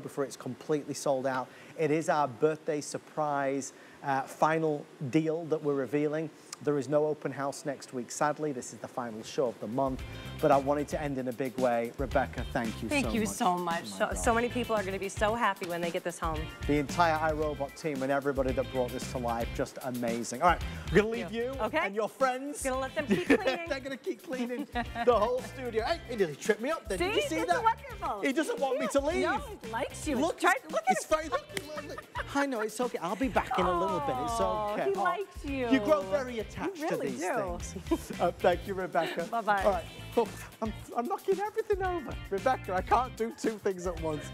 before it's completely sold out. It is our birthday surprise uh, final deal that we're revealing. There is no open house next week, sadly. This is the final show of the month, but I wanted to end in a big way. Rebecca, thank you so much. thank so you much. so much. Oh so, so, many people are going to be so happy when they get this home. The entire iRobot team and everybody that brought this to life, just amazing. All right, we're going to leave you, okay. and your friends. We're going to let them keep cleaning. They're going to keep cleaning the whole studio. Hey, he nearly tripped me up then. See? Did you see that? wonderful. He doesn't want me to leave. No, he likes you. Look, Try, look at it's very. I know, it's okay. I'll be back in a little bit. It's Oh, okay. he likes you. You grow very attached You really to these do. things. uh, thank you, Rebecca. Bye-bye. All right. I'm, I'm knocking everything over. Rebecca, I can't do two things at once.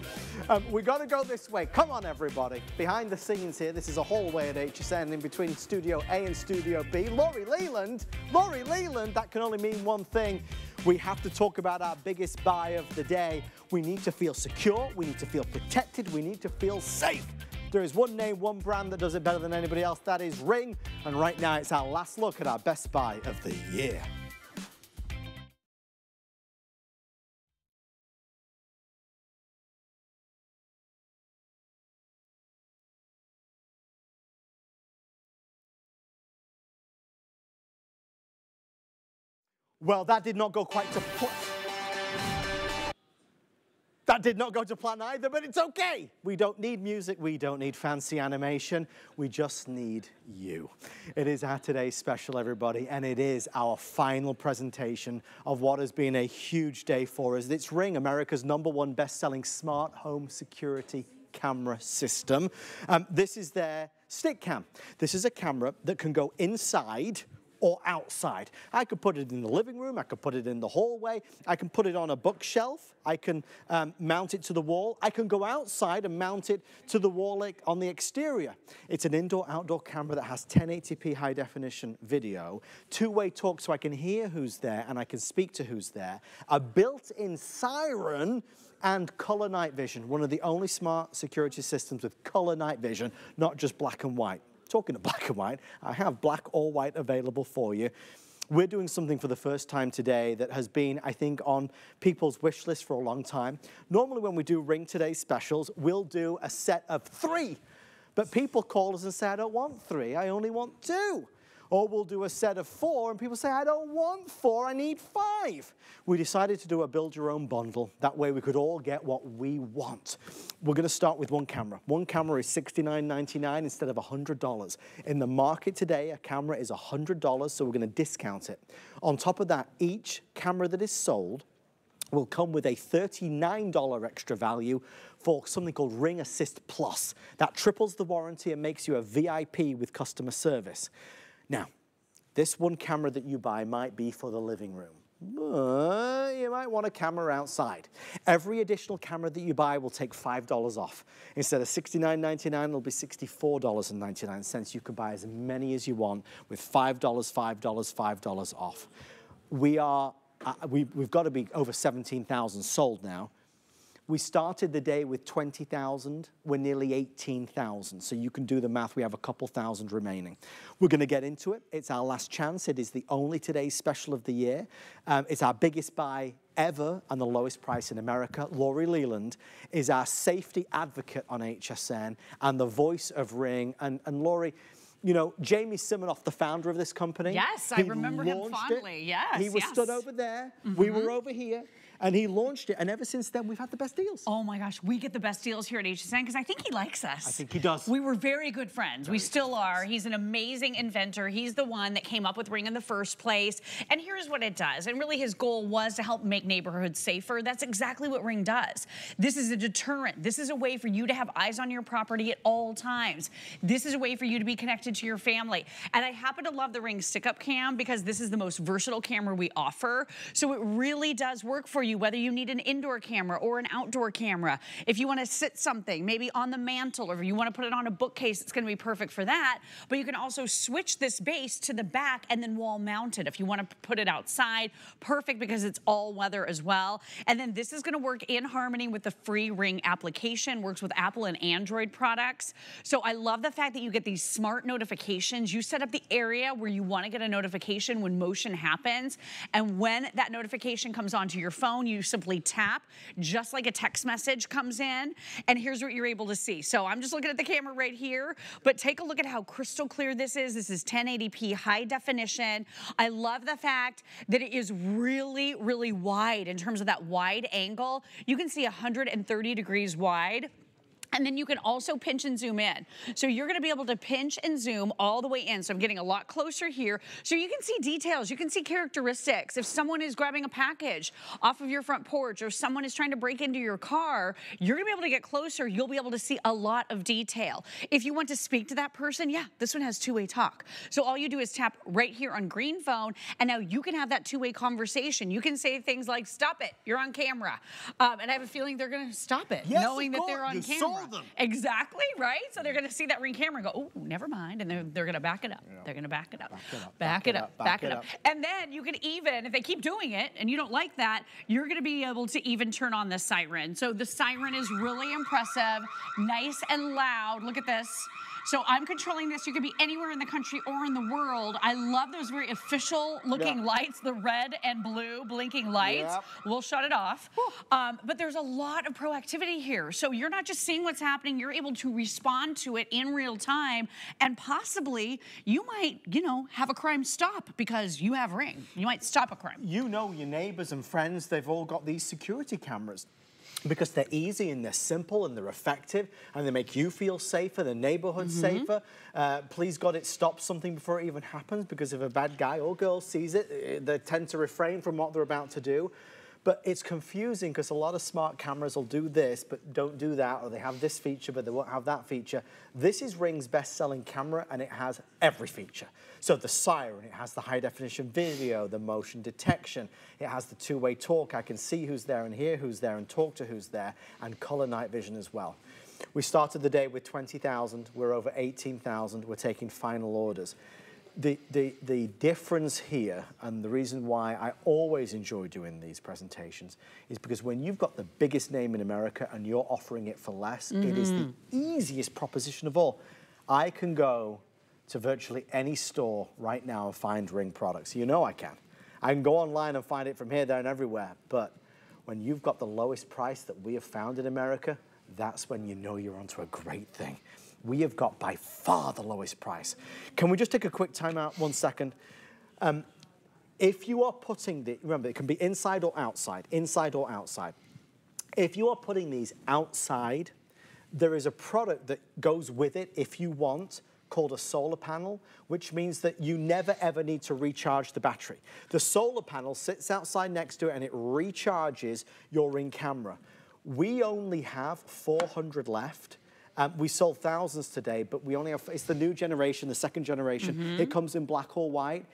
Um, we got to go this way. Come on, everybody. Behind the scenes here, this is a hallway at HSN in between Studio A and Studio B. Laurie Leland, Laurie Leland, that can only mean one thing. We have to talk about our biggest buy of the day. We need to feel secure. We need to feel protected. We need to feel safe. There is one name, one brand that does it better than anybody else. That is Ring. And right now, it's our last look at our best buy of the year. Well, that did not go quite to. That did not go to plan either, but it's okay. We don't need music, we don't need fancy animation, we just need you. It is our today's special, everybody, and it is our final presentation of what has been a huge day for us. It's Ring, America's number one best-selling smart home security camera system. Um, this is their stick cam. This is a camera that can go inside or outside. I could put it in the living room, I could put it in the hallway, I can put it on a bookshelf, I can um, mount it to the wall, I can go outside and mount it to the wall on the exterior. It's an indoor-outdoor camera that has 1080p high definition video, two-way talk so I can hear who's there and I can speak to who's there, a built-in siren and color night vision, one of the only smart security systems with color night vision, not just black and white. Talking of black and white, I have black or white available for you. We're doing something for the first time today that has been, I think, on people's wish list for a long time. Normally when we do Ring Today specials, we'll do a set of three. But people call us and say, I don't want three, I only want two. Or we'll do a set of four and people say, I don't want four, I need five. We decided to do a build your own bundle. That way we could all get what we want. We're gonna start with one camera. One camera is $69.99 instead of $100. In the market today, a camera is $100, so we're gonna discount it. On top of that, each camera that is sold will come with a $39 extra value for something called Ring Assist Plus. That triples the warranty and makes you a VIP with customer service. Now, this one camera that you buy might be for the living room. But you might want a camera outside. Every additional camera that you buy will take $5 off. Instead of $69.99, it'll be $64.99. You can buy as many as you want with $5, $5, $5 off. We are, uh, we, we've got to be over 17,000 sold now. We started the day with 20,000. We're nearly 18,000. So you can do the math. We have a couple thousand remaining. We're going to get into it. It's our last chance. It is the only today's special of the year. Um, it's our biggest buy ever and the lowest price in America. Laurie Leland is our safety advocate on HSN and the voice of Ring. And, and Laurie, you know, Jamie Siminoff, the founder of this company. Yes, I remember him fondly. It. Yes, He was yes. stood over there. We were over here. And he launched it. And ever since then, we've had the best deals. Oh my gosh, we get the best deals here at HSN because I think he likes us. I think he does. We were very good friends. we still are. He's an amazing inventor. He's the one that came up with Ring in the first place. And here's what it does. And really his goal was to help make neighborhoods safer. That's exactly what Ring does. This is a deterrent. This is a way for you to have eyes on your property at all times. This is a way for you to be connected to your family. And I happen to love the Ring stick-up cam because this is the most versatile camera we offer. So it really does work for you, whether you need an indoor camera or an outdoor camera. If you want to sit something, maybe on the mantle, or if you want to put it on a bookcase, it's going to be perfect for that. But you can also switch this base to the back and then wall mount it. If you want to put it outside, perfect because it's all weather as well. And then this is going to work in harmony with the free Ring application, works with Apple and Android products. So I love the fact that you get these smart notifications. You set up the area where you want to get a notification when motion happens. And when that notification comes onto your phone, phone, you simply tap, just like a text message comes in, and here's what you're able to see. So I'm just looking at the camera right here, but take a look at how crystal clear this is. This is 1080p high definition. I love the fact that it is really, really wide in terms of that wide angle. You can see 130 degrees wide. And then you can also pinch and zoom in. So you're gonna be able to pinch and zoom all the way in. So I'm getting a lot closer here. So you can see details, you can see characteristics. If someone is grabbing a package off of your front porch or someone is trying to break into your car, you're gonna be able to get closer. You'll be able to see a lot of detail. If you want to speak to that person, yeah, this one has two-way talk. So all you do is tap right here on green phone and now you can have that two-way conversation. You can say things like, stop it, you're on camera. Um, and I have a feeling they're gonna stop it, Yes, knowing that they're on You camera. Them. Exactly, right? So they're gonna see that ring camera and go, oh, never mind. And they're, they're gonna back it up. They're gonna back it up. Back it up, Back it up. Back it up. And then you can even, if they keep doing it and you don't like that, you're gonna be able to even turn on the siren. So the siren is really impressive, nice and loud. Look at this. So I'm controlling this. You could be anywhere in the country or in the world. I love those very official looking lights, the red and blue blinking lights. Yep. We'll shut it off. Um, but there's a lot of proactivity here. So you're not just seeing what's happening, you're able to respond to it in real time. And possibly you might, you know, have a crime stop because you have Ring. You might stop a crime. You know your neighbors and friends, they've all got these security cameras because they're easy and they're simple and they're effective and they make you feel safer, the neighborhood safer. Uh, please God, it stops something before it even happens because if a bad guy or girl sees it, eh, they tend to refrain from what they're about to do. But it's confusing because a lot of smart cameras will do this but don't do that, or they have this feature but they won't have that feature. This is Ring's best-selling camera and it has every feature. So the siren, it has the high definition video, the motion detection, it has the two-way talk. I can see who's there and hear who's there and talk to who's there, and color night vision as well. We started the day with 20,000, we're over 18,000, we're taking final orders. The, the, the difference here, and the reason why I always enjoy doing these presentations, is because when you've got the biggest name in America and you're offering it for less, it is the mm-hmm. easiest proposition of all. I can go to virtually any store right now and find Ring products. You know I can. I can go online and find it from here, there, and everywhere. But when you've got the lowest price that we have found in America, that's when you know you're onto a great thing. We have got by far the lowest price. Can we just take a quick time out, one second? Um, if you are putting the, remember, it can be inside or outside, inside or outside. If you are putting these outside, there is a product that goes with it if you want called a solar panel, which means that you never ever need to recharge the battery. The solar panel sits outside next to it and it recharges your ring camera. We only have 400 left. Um, we sold thousands today, but we only have, it's the new generation, the second generation. It comes in black or white.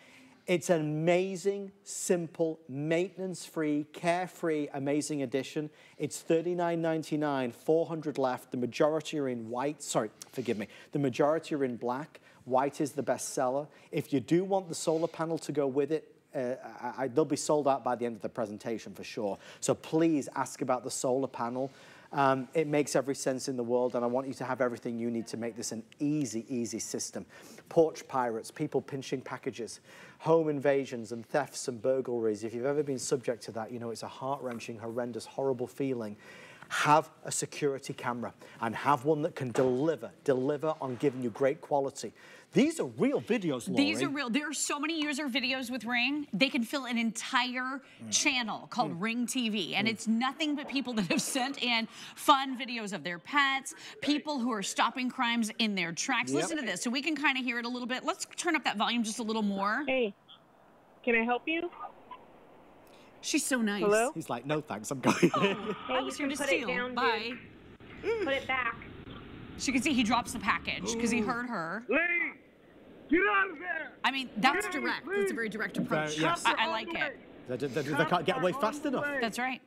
It's an amazing, simple, maintenance-free, carefree, amazing edition. It's $39.99, 400 left. The majority are in white. Sorry, forgive me. The majority are in black. White is the best seller. If you do want the solar panel to go with it, uh, I, they'll be sold out by the end of the presentation for sure. So please ask about the solar panel. Um, it makes every sense in the world, and I want you to have everything you need to make this an easy, easy system. Porch pirates, people pinching packages, home invasions and thefts and burglaries. If you've ever been subject to that, you know it's a heart-wrenching, horrendous, horrible feeling. Have a security camera and have one that can deliver, deliver on giving you great quality. These are real videos, Laurie. These are real. There are so many user videos with Ring. They can fill an entire Mm. channel called Ring TV. And it's nothing but people that have sent in fun videos of their pets, people who are stopping crimes in their tracks. Yep. Listen to this so we can kind of hear it a little bit. Let's turn up that volume just a little more. Hey, can I help you? She's so nice. Hello? He's like, no thanks, I'm going. Hey, I was here to put it steal. down, dude. Bye. Put it back. She can see he drops the package because he heard her. Lee, get out of there! I mean, that's direct. That's a very direct approach. yes. I, I like it. they, they- they can't get away fast enough. That's right.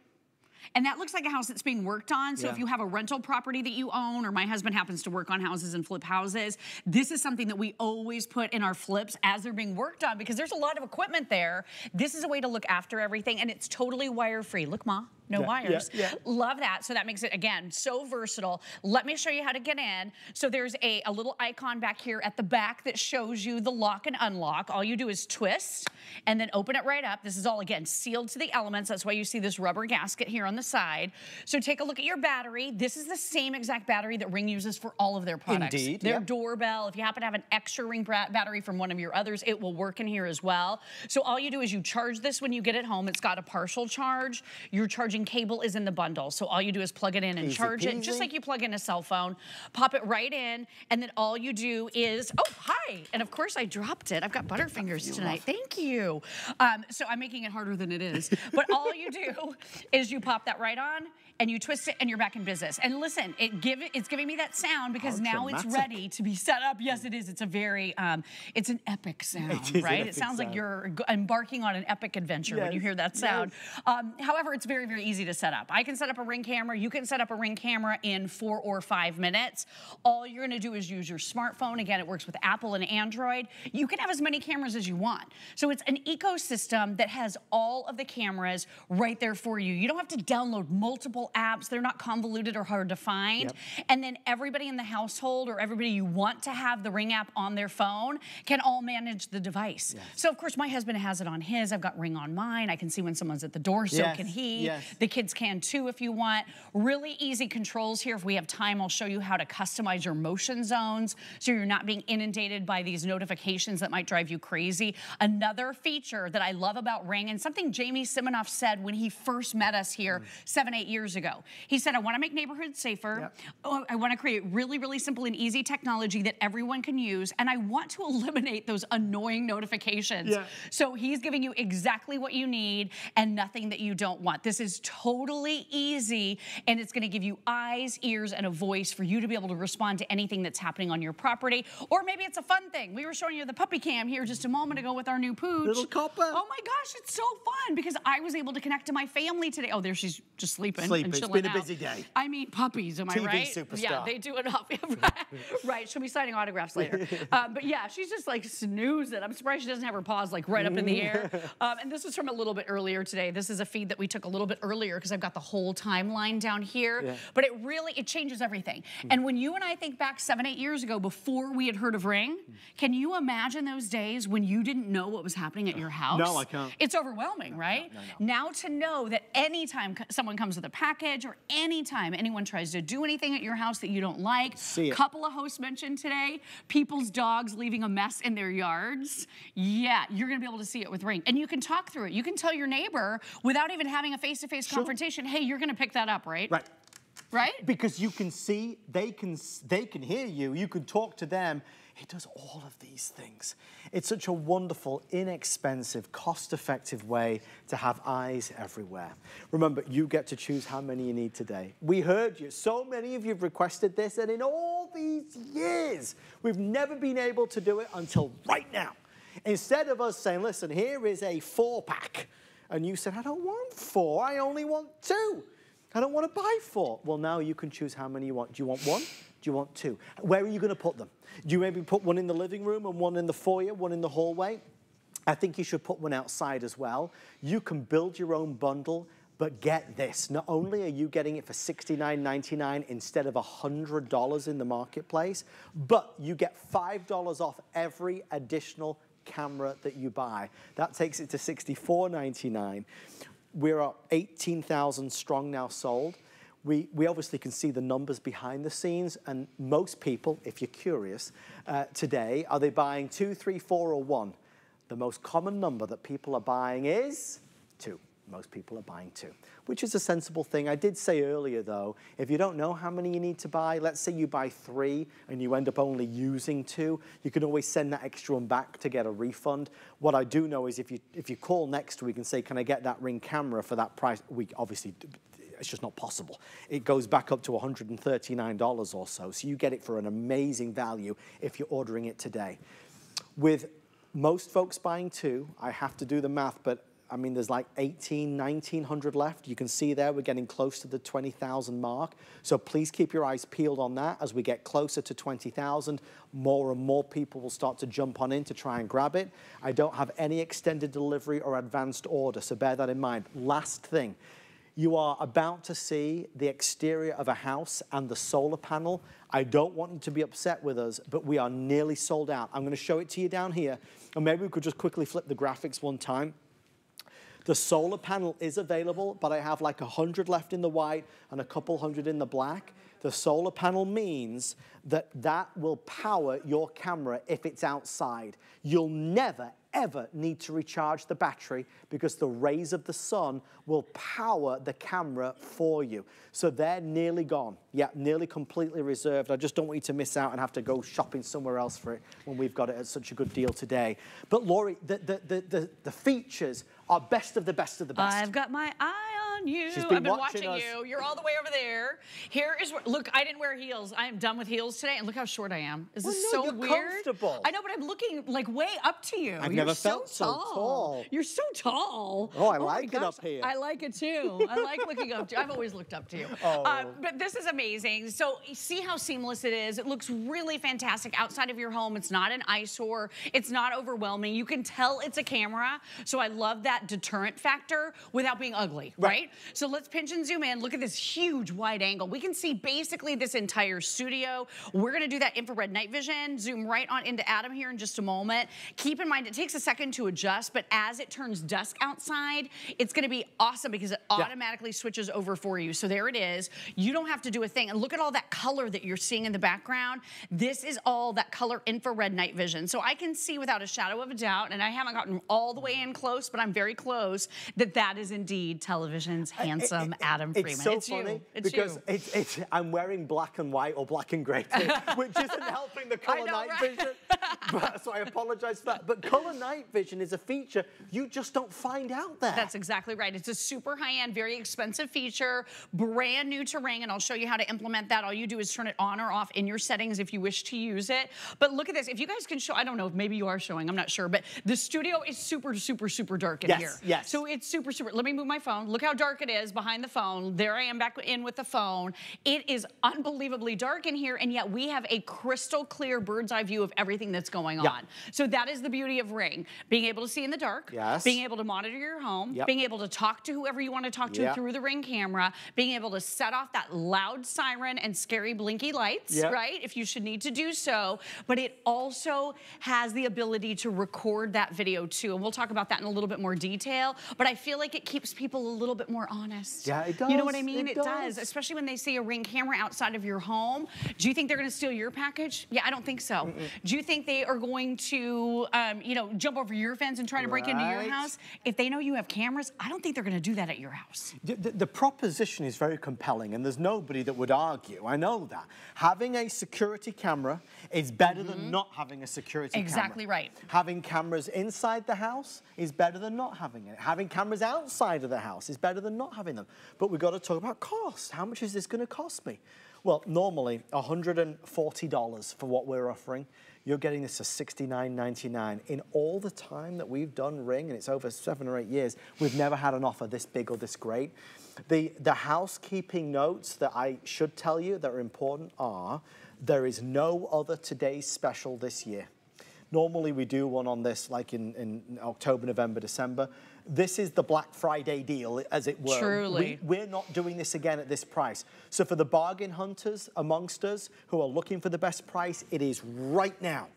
And that looks like a house that's being worked on. So if you have a rental property that you own, or my husband happens to work on houses and flip houses, this is something that we always put in our flips as they're being worked on because there's a lot of equipment there. This is a way to look after everything and it's totally wire free. Look, Ma. No Yeah, yeah, wires. yeah. Love that. So that makes it, again, so versatile. Let me show you how to get in. So there's a, a little icon back here at the back that shows you the lock and unlock. All you do is twist and then open it right up. This is all, again, sealed to the elements. That's why you see this rubber gasket here on the side. So take a look at your battery. This is the same exact battery that Ring uses for all of their products. Indeed, Their yeah. doorbell, if you happen to have an extra Ring battery from one of your others, it will work in here as well. So all you do is you charge this when you get it home. It's got a partial charge. You're charging cable is in the bundle. So all you do is plug it in and Easy charge it, just like you plug in a cell phone. Pop it right in, and then all you do is, oh, hi. And of course I dropped it. I've got butterfingers tonight. Thank you. Um, so I'm making it harder than it is. But all you do is you pop that right on, and you twist it and you're back in business. And listen, it give it's giving me that sound because How now it's ready to be set up. Yes, it is. It's a very, um, it's an epic sound, an right? it sounds like you're embarking on an epic adventure when you hear that sound. Um, however, it's very, very easy to set up. I can set up a ring camera. You can set up a ring camera in four or five minutes. All you're gonna do is use your smartphone. Again, it works with Apple and Android. You can have as many cameras as you want. So it's an ecosystem that has all of the cameras right there for you. You don't have to download multiple apps. They're not convoluted or hard to find. And then everybody in the household or everybody you want to have the Ring app on their phone can all manage the device. So of course my husband has it on his. I've got Ring on mine. I can see when someone's at the door, so Yes, can he. yes. The kids can too if you want. Really easy controls here. If we have time, I'll show you how to customize your motion zones so you're not being inundated by these notifications that might drive you crazy. Another feature that I love about Ring and something Jamie Siminoff said when he first met us here mm. seven, eight years ago. He said, I want to make neighborhoods safer. Yep. Oh, I want to create really, really simple and easy technology that everyone can use. And I want to eliminate those annoying notifications. Yeah. So he's giving you exactly what you need and nothing that you don't want. This is totally easy and it's gonna give you eyes, ears, and a voice for you to be able to respond to anything that's happening on your property. Or maybe it's a fun thing. We were showing you the puppy cam here just a moment ago with our new pooch. Little copper. Oh my gosh, it's so fun because I was able to connect to my family today. Oh, there she's just sleeping. Sleeping. And It's been a out. busy day. I mean, puppies, am I TV right? superstar. Yeah, they do it right, she'll be signing autographs later. um, but yeah, she's just like snoozing. I'm surprised she doesn't have her paws like right up in the air. Um, and this is from a little bit earlier today. This is a feed that we took a little bit earlier because I've got the whole timeline down here. Yeah. But it really, it changes everything. And when you and I think back seven, eight years ago before we had heard of Ring, can you imagine those days when you didn't know what was happening at your house? No, I can't. It's overwhelming, right? No. Now to know that anytime someone comes with a package or anytime anyone tries to do anything at your house that you don't like, See it. couple of hosts mentioned today, people's dogs leaving a mess in their yards. Yeah, you're gonna be able to see it with Ring. And you can talk through it. You can tell your neighbor without even having a face-to-face confrontation, hey, you're gonna pick that up, right? Right. Right? Because you can see, they can, they can hear you, you can talk to them. It does all of these things. It's such a wonderful, inexpensive, cost-effective way to have eyes everywhere. Remember, you get to choose how many you need today. We heard you. So many of you have requested this, and in all these years, we've never been able to do it until right now. Instead of us saying, listen, here is a four-pack, and you said, I don't want four, I only want two. I don't want to buy four. Well, now you can choose how many you want. Do you want one? Do you want two? Where are you going to put them? Do you maybe put one in the living room and one in the foyer, one in the hallway? I think you should put one outside as well. You can build your own bundle, but get this. Not only are you getting it for $69.99 instead of $100 in the marketplace, but you get $5 off every additional camera that you buy. That takes it to $64.99. We're at 18,000 strong now sold. We, we obviously can see the numbers behind the scenes, and most people, if you're curious, uh, today, are they buying two, three, four, or one? The most common number that people are buying is two. Most people are buying two, which is a sensible thing. I did say earlier, though, if you don't know how many you need to buy, let's say you buy three and you end up only using two, you can always send that extra one back to get a refund. What I do know is if you, if you call next week and say, can I get that Ring camera for that price, we obviously it's just not possible. It goes back up to $139 or so. So you get it for an amazing value if you're ordering it today. With most folks buying two, I have to do the math, but I mean, there's like 18, 1900 left. You can see there we're getting close to the 20,000 mark. So please keep your eyes peeled on that. As we get closer to 20,000, more and more people will start to jump on in to try and grab it. I don't have any extended delivery or advanced order, so bear that in mind. Last thing, You are about to see the exterior of a house and the solar panel. I don't want you to be upset with us, but we are nearly sold out. I'm gonna show it to you down here, and maybe we could just quickly flip the graphics one time. The solar panel is available, but I have like a hundred left in the white and a couple hundred in the black. The solar panel means that that will power your camera if it's outside. You'll never, ever need to recharge the battery because the rays of the sun will power the camera for you. So they're nearly gone. Yeah, nearly completely reserved. I just don't want you to miss out and have to go shopping somewhere else for it when we've got it at such a good deal today. But Laurie, the, the, the, the, the features are best of the best of the best. I've got my eye on you. She's been I've been watching watching, you. You're all the way over there. Here is where, look, I didn't wear heels. I am done with heels today, and look how short I am. Is Well, this no, so you're weird? comfortable. I know, but I'm looking like way up to you. I've You're never so felt so tall. You're so tall. Oh, I my like it up here. I like it too. I like looking up to you. I've always looked up to you. Uh, but this is amazing. So see how seamless it is. It looks really fantastic outside of your home. It's not an eyesore. It's not overwhelming. You can tell it's a camera. So I love that deterrent factor without being ugly, right? So let's pinch and zoom in. Look at this huge wide angle. We can see basically this entire studio. We're gonna do that infrared night vision. Zoom right on into Adam here in just a moment. Keep in mind, it takes a second to adjust, but as it turns dusk outside, it's gonna be awesome because it automatically switches over for you. So there it is. You don't have to do a thing. And look at all that color that you're seeing in the background. This is all that color infrared night vision. So I can see without a shadow of a doubt, and I haven't gotten all the way in close, but I'm very close, that that is indeed television's handsome It- it- Adam Freeman. It's so it's funny you. It's because you. It's, it's, I'm wearing black and white or black and grey, too, which isn't helping the color know, night right? vision. But, so I apologize for that. But color night vision is a feature you just don't find out there. That's exactly right. It's a super high-end, very expensive feature, brand new to Ring, and I'll show you how to implement that. All you do is turn it on or off in your settings if you wish to use it. But look at this. If you guys can show, I don't know, maybe you are showing, I'm not sure, but the studio is super, super, super dark in Yes, here. yes. So it's super, super, let me move my phone. Look how dark it is behind the phone. There I am back in with the phone. It is unbelievably dark in here, and yet we have a crystal clear bird's eye view of everything that's going Yeah. on. So that is the beauty of Ring. Being able to see in the dark, Yes. being able to monitor your home, Yep. being able to talk to whoever you want to talk to Yep. through the Ring camera, being able to set off that loud siren and scary blinky lights, Yep. right? If you should need to do so. But it also has the ability to record that video too. And we'll talk about that in a little bit more detail. But I feel like it keeps people a little bit more honest. Yeah, it does. You know what. I mean? It It, does. does. especially when they see a Ring camera outside of your home. Do you think they're going to steal your package? Yeah, I don't think so. Do you think they are going to, um, you know, jump over your fence and try to break into your house? If they know you have cameras, I don't think they're going to do that at your house. The, the- the proposition is very compelling, and there's nobody that would argue. I know that. Having a security camera is better than not having a security camera. Mm-hmm. Exactly right. Having cameras inside the house is better than not having it. Having cameras outside of the house is better than not having them. But we've got to talk about cost. How much is this going to cost me? Well, normally $140 for what we're offering. You're getting this for $69.99. In all the time that we've done Ring, and it's over seven or eight years, we've never had an offer this big or this great. The, the housekeeping notes that I should tell you that are important are there is no other today's special this year. Normally we do one on this like in, in October, November, December. This is the Black Friday deal, as it were. Truly. We, we're not doing this again at this price. So for the bargain hunters amongst us who are looking for the best price, it is right now.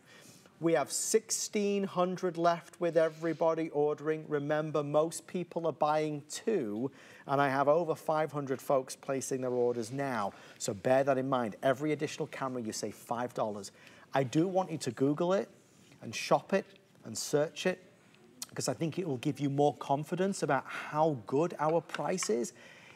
We have 1,600 left with everybody ordering. Remember, most people are buying two, and I have over 500 folks placing their orders now. So bear that in mind. Every additional camera, you save $5. I do want you to Google it and shop it and search it because I think it will give you more confidence about how good our price is.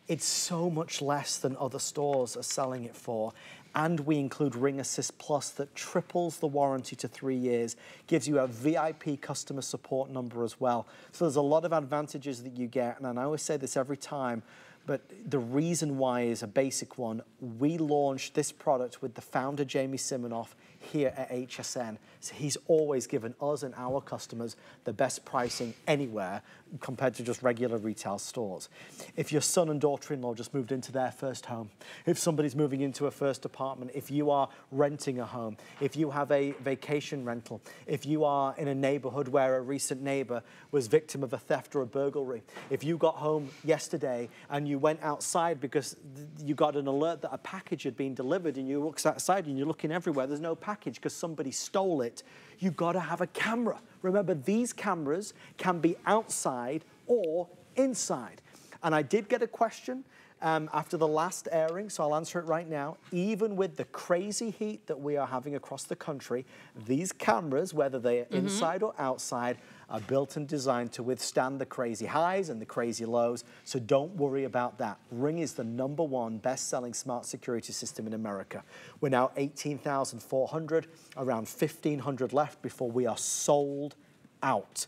It's so much less than other stores are selling it for. And we include Ring Assist Plus that triples the warranty to three years, gives you a VIP customer support number as well. So there's a lot of advantages that you get. And I always say this every time, but the reason why is a basic one. We launched this product with the founder, Jamie Siminoff, here at HSN. So he's always given us and our customers the best pricing anywhere compared to just regular retail stores. If your son and daughter-in-law just moved into their first home, if somebody's moving into a first apartment, if you are renting a home, if you have a vacation rental, if you are in a neighborhood where a recent neighbor was victim of a theft or a burglary, if you got home yesterday and you went outside because you got an alert that a package had been delivered and you look outside and you're looking everywhere, there's no package because somebody stole it, you've got to have a camera. Remember, these cameras can be outside or inside. And I did get a question um, after the last airing, so I'll answer it right now. Even with the crazy heat that we are having across the country, these cameras, whether they are inside or outside, are built and designed to withstand the crazy highs and the crazy lows. So don't worry about that. Ring is the number one best-selling smart security system in America. We're now 18,400, around 1,500 left before we are sold out.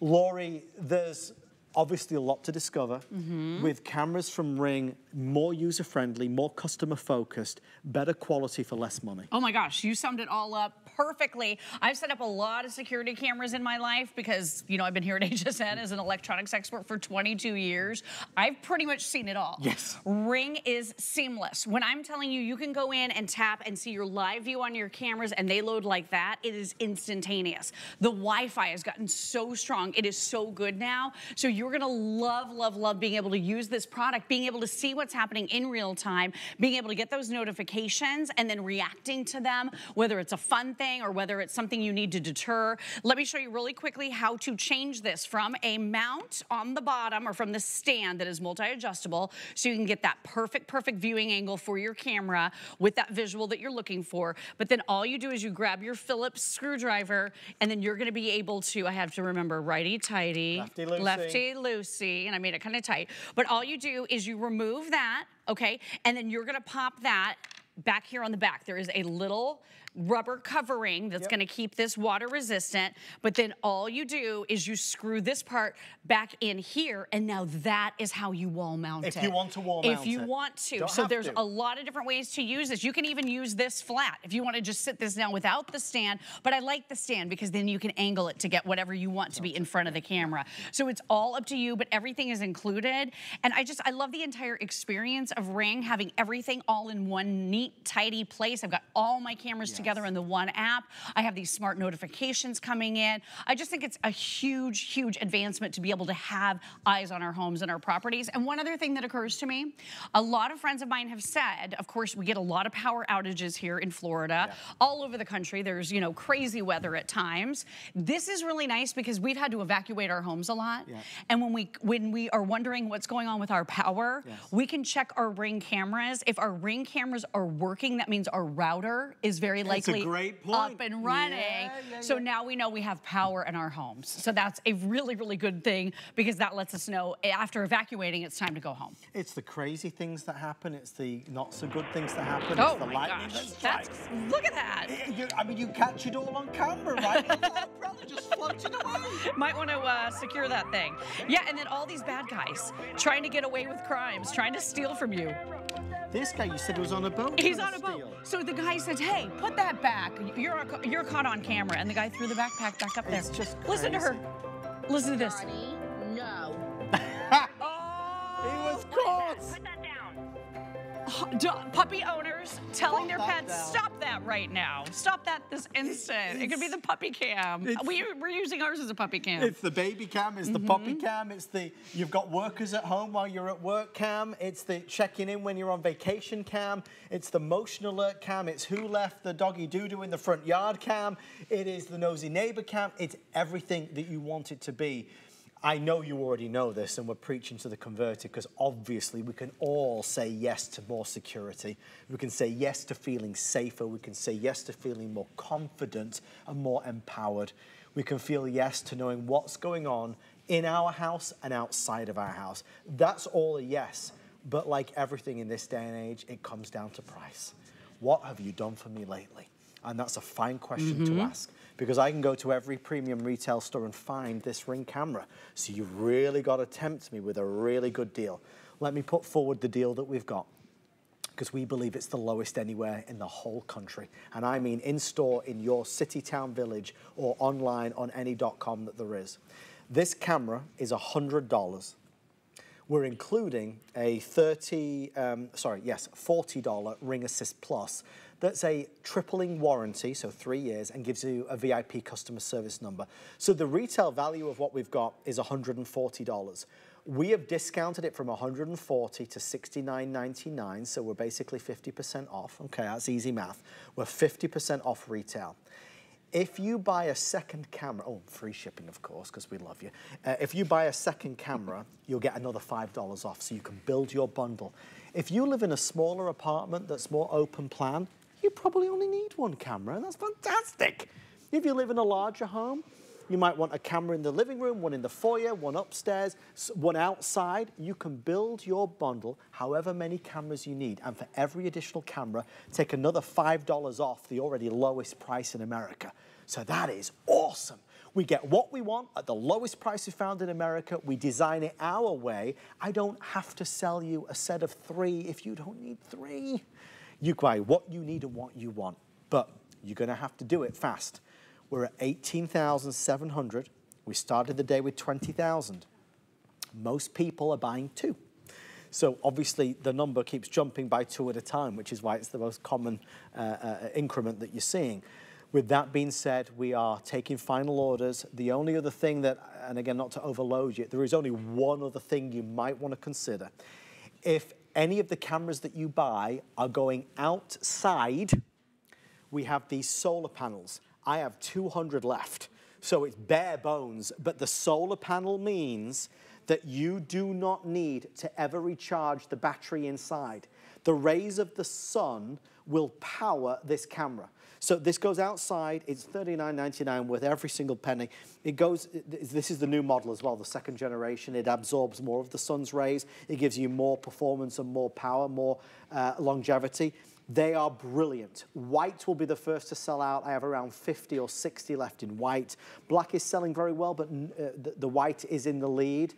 Laurie, there's obviously a lot to discover mm-hmm. with cameras from Ring, more user friendly, more customer focused, better quality for less money. Oh my gosh, you summed it all up perfectly. I've set up a lot of security cameras in my life because, you know, I've been here at HSN as an electronics expert for 22 years. I've pretty much seen it all. Yes. Ring is seamless. When I'm telling you, you can go in and tap and see your live view on your cameras and they load like that, it is instantaneous. The Wi-Fi has gotten so strong. It is so good now. So you're gonna love, love, love being able to use this product, being able to see what's happening in real time, being able to get those notifications and then reacting to them, whether it's a fun thing or whether it's something you need to deter. Let me show you really quickly how to change this from a mount on the bottom or from the stand that is multi-adjustable so you can get that perfect, perfect viewing angle for your camera with that visual that you're looking for. But then all you do is you grab your Phillips screwdriver and then you're gonna be able to, I have to remember, righty-tighty, Lefty-loosey. lefty-loosey, and I made it kind of tight. But all you do is you remove that, okay? And then you're gonna pop that back here on the back. There is a little rubber covering that's gonna keep this water resistant, but then all you do is you screw this part back in here, and now that is how you wall mount If it. you want to wall mount it. If you it. want to. Don't so there's to. a lot of different ways to use this. You can even use this flat if you wanna just sit this down without the stand, but I like the stand because then you can angle it to get whatever you want to be in front of the camera. So it's all up to you, but everything is included. And I just, I love the entire experience of Ring, having everything all in one neat, tidy place. I've got all my cameras together in the one app. I have these smart notifications coming in. I just think it's a huge, huge advancement to be able to have eyes on our homes and our properties. And one other thing that occurs to me, a lot of friends of mine have said, of course, we get a lot of power outages here in Florida, all over the country. There's, you know, crazy weather at times. This is really nice because we've had to evacuate our homes a lot. And when we when we are wondering what's going on with our power, we can check our ring cameras. If our ring cameras are working, that means our router is very likely great up and running. Yeah, yeah, so now we know we have power in our homes. So that's a really, really good thing because that lets us know eh, after evacuating, it's time to go home. It's the crazy things that happen. It's the not so good things that happen. Oh it's the my lightning gosh. that That's, strikes. look at that. Yeah, you- I mean, you catch it all on camera, right? Your little umbrella just floating away. Might want to uh, secure that thing. Yeah, and then all these bad guys trying to get away with crimes, trying to steal from you. This guy, you said, was on a boat. He's on to a boat. steal. So the guy says, "Hey, put that back. You're you're caught on camera." And the guy threw the backpack back up there. It's just Listen to her. Listen to this. Johnny, no. Oh, He was look at caught. Puppy owners telling Put their pets, down. "Stop that right now. Stop that this instant." It could be the puppy cam. We, we're using ours as a puppy cam. It's the baby cam, it's the puppy mm-hmm. cam, it's the you've got workers at home while you're at work cam, it's the checking in when you're on vacation cam, it's the motion alert cam, it's who left the doggy doo-doo in the front yard cam, it is the nosy neighbor cam, it's everything that you want it to be. I know you already know this and we're preaching to the converted because obviously we can all say yes to more security. We can say yes to feeling safer. We can say yes to feeling more confident and more empowered. We can feel yes to knowing what's going on in our house and outside of our house. That's all a yes. But like everything in this day and age, it comes down to price. What have you done for me lately? And that's a fine question to mm-hmm. ask because I can go to every premium retail store and find this ring camera. So you've really got to tempt me with a really good deal. Let me put forward the deal that we've got because we believe it's the lowest anywhere in the whole country. And I mean in store in your city, town, village, or online on any.com that there is. This camera is $100. We're including a 30, um, sorry, yes, $40 Ring Assist Plus that's a tripling warranty, so three years, and gives you a VIP customer service number. So the retail value of what we've got is $140. We have discounted it from 140 to 69.99, so we're basically 50% off. Okay, that's easy math. We're 50% off retail. If you buy a second camera, oh, free shipping, of course, because we love you. Uh, if you buy a second camera, you'll get another $5 off, so you can build your bundle. If you live in a smaller apartment that's more open plan, you probably only need one camera, and that's fantastic. If you live in a larger home, you might want a camera in the living room, one in the foyer, one upstairs, one outside. You can build your bundle however many cameras you need. And for every additional camera, take another $5 off the already lowest price in America. So that is awesome. We get what we want at the lowest price we found in America. We design it our way. I don't have to sell you a set of three if you don't need three. You buy what you need and what you want, but you're going to have to do it fast. We're at 18,700. We started the day with 20,000. Most people are buying two. So obviously the number keeps jumping by two at a time, which is why it's the most common uh, uh, increment that you're seeing. With that being said, we are taking final orders. The only other thing that, and again, not to overload you, there is only one other thing you might want to consider. If any of the cameras that you buy are going outside, we have these solar panels. I have 200 left, so it's bare bones, but the solar panel means that you do not need to ever recharge the battery inside. The rays of the sun will power this camera. So this goes outside, it's $39.99 worth every single penny. It goes, this is the new model as well, the second generation. It absorbs more of the sun's rays. It gives you more performance and more power, more uh, longevity. They are brilliant. White will be the first to sell out. I have around 50 or 60 left in white. Black is selling very well, but uh, the, the white is in the lead.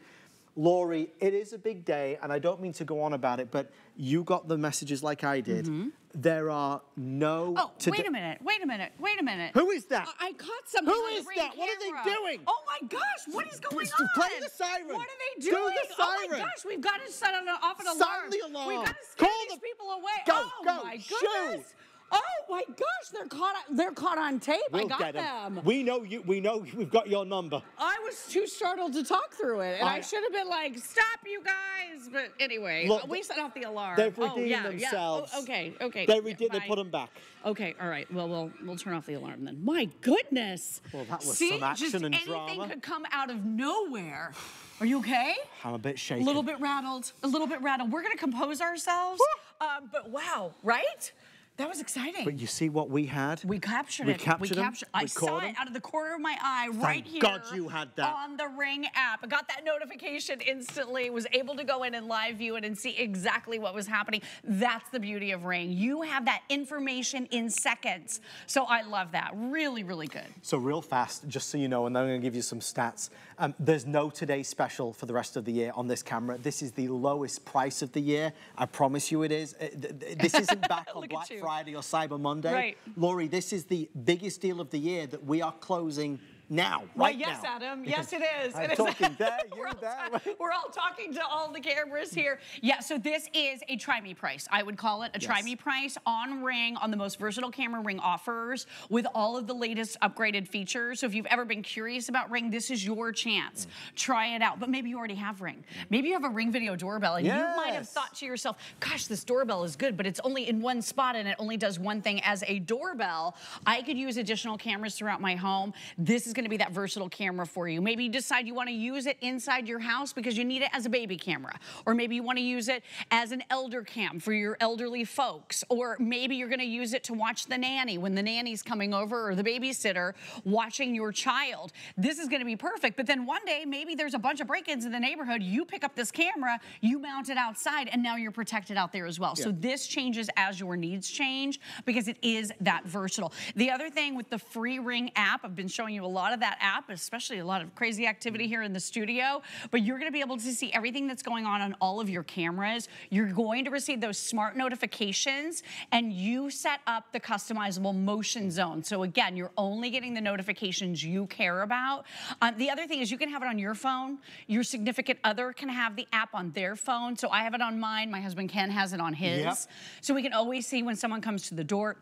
Laurie, it is a big day, and I don't mean to go on about it, but you got the messages like I did. Mm-hmm. There are no. Oh, wait a minute, wait a minute, wait a minute. Who is that? I, I caught something. Who is on the is ring that? What are they doing? Oh my gosh, what is going Just on? play the siren. What are they Do doing? the Oh my gosh, we've got to set on off an Sound alarm. the alarm. We've got to scare Call these the- people away. Go, oh go, my shoot. Oh my gosh, they're caught. On, they're caught on tape. I We'll got get 'em. them. We know you. We know we've got your number. I was too startled to talk through it, and I, I- should have been like, "Stop, you guys!" But anyway, Look, we set off the alarm. They've oh, redeemed yeah, themselves. Yeah. Oh, okay, okay. They redid. They put them back. Okay, all right. Well, we'll we'll turn off the alarm then. My goodness. Well, that was See, some action just and anything drama. could come out of nowhere. Are you okay? I'm a bit shaky. A little bit rattled. A little bit rattled. We're gonna compose ourselves. Um, but wow, right? That was exciting. But you see what we had? We captured We it. captured we captured. I saw it out of the corner of my eye, right here. God you had that. on the Ring app. I got that notification instantly. Was able to go in and live view it and see exactly what was happening. That's the beauty of Ring. You have that information in seconds. So I love that. Really, really good. So real fast, just so you know, and then I'm going to give you some stats. Um, there's no today special for the rest of the year on this camera. This is the lowest price of the year. I promise you it is. Uh, th- th- This isn't back on Black you. Friday or Cyber Monday. Right. Laurie, this is the biggest deal of the year that we are closing now, right Why, yes, now. Adam. Yes, it is. I'm It is. talking there, we're, you all we're all talking to all the cameras here. Yeah, so this is a try me price. I would call it a try me price on Ring on the most versatile camera Ring offers with all of the latest upgraded features. So if you've ever been curious about Ring, this is your chance. Mm. Try it out. But maybe you already have Ring. Maybe you have a Ring video doorbell and you might have thought to yourself, gosh, this doorbell is good, but it's only in one spot and it only does one thing as a doorbell. I could use additional cameras throughout my home. This is gonna be that versatile camera for you. Maybe you decide you wanna use it inside your house because you need it as a baby camera. Or maybe you wanna use it as an elder cam for your elderly folks. Or maybe you're gonna use it to watch the nanny when the nanny's coming over or the babysitter watching your child. This is gonna be perfect. But then one day, maybe there's a bunch of break-ins in the neighborhood. You pick up this camera, you mount it outside, and now you're protected out there as well. So this changes as your needs change because it is that versatile. The other thing with the free Ring app, I've been showing you a lot of that app, especially a lot of crazy activity here in the studio, but you're gonna be able to see everything that's going on on all of your cameras. You're going to receive those smart notifications and you set up the customizable motion zone. So again, you're only getting the notifications you care about. Um, the other thing is you can have it on your phone. Your significant other can have the app on their phone. So I have it on mine. My husband Ken has it on his. Yep. So we can always see when someone comes to the door.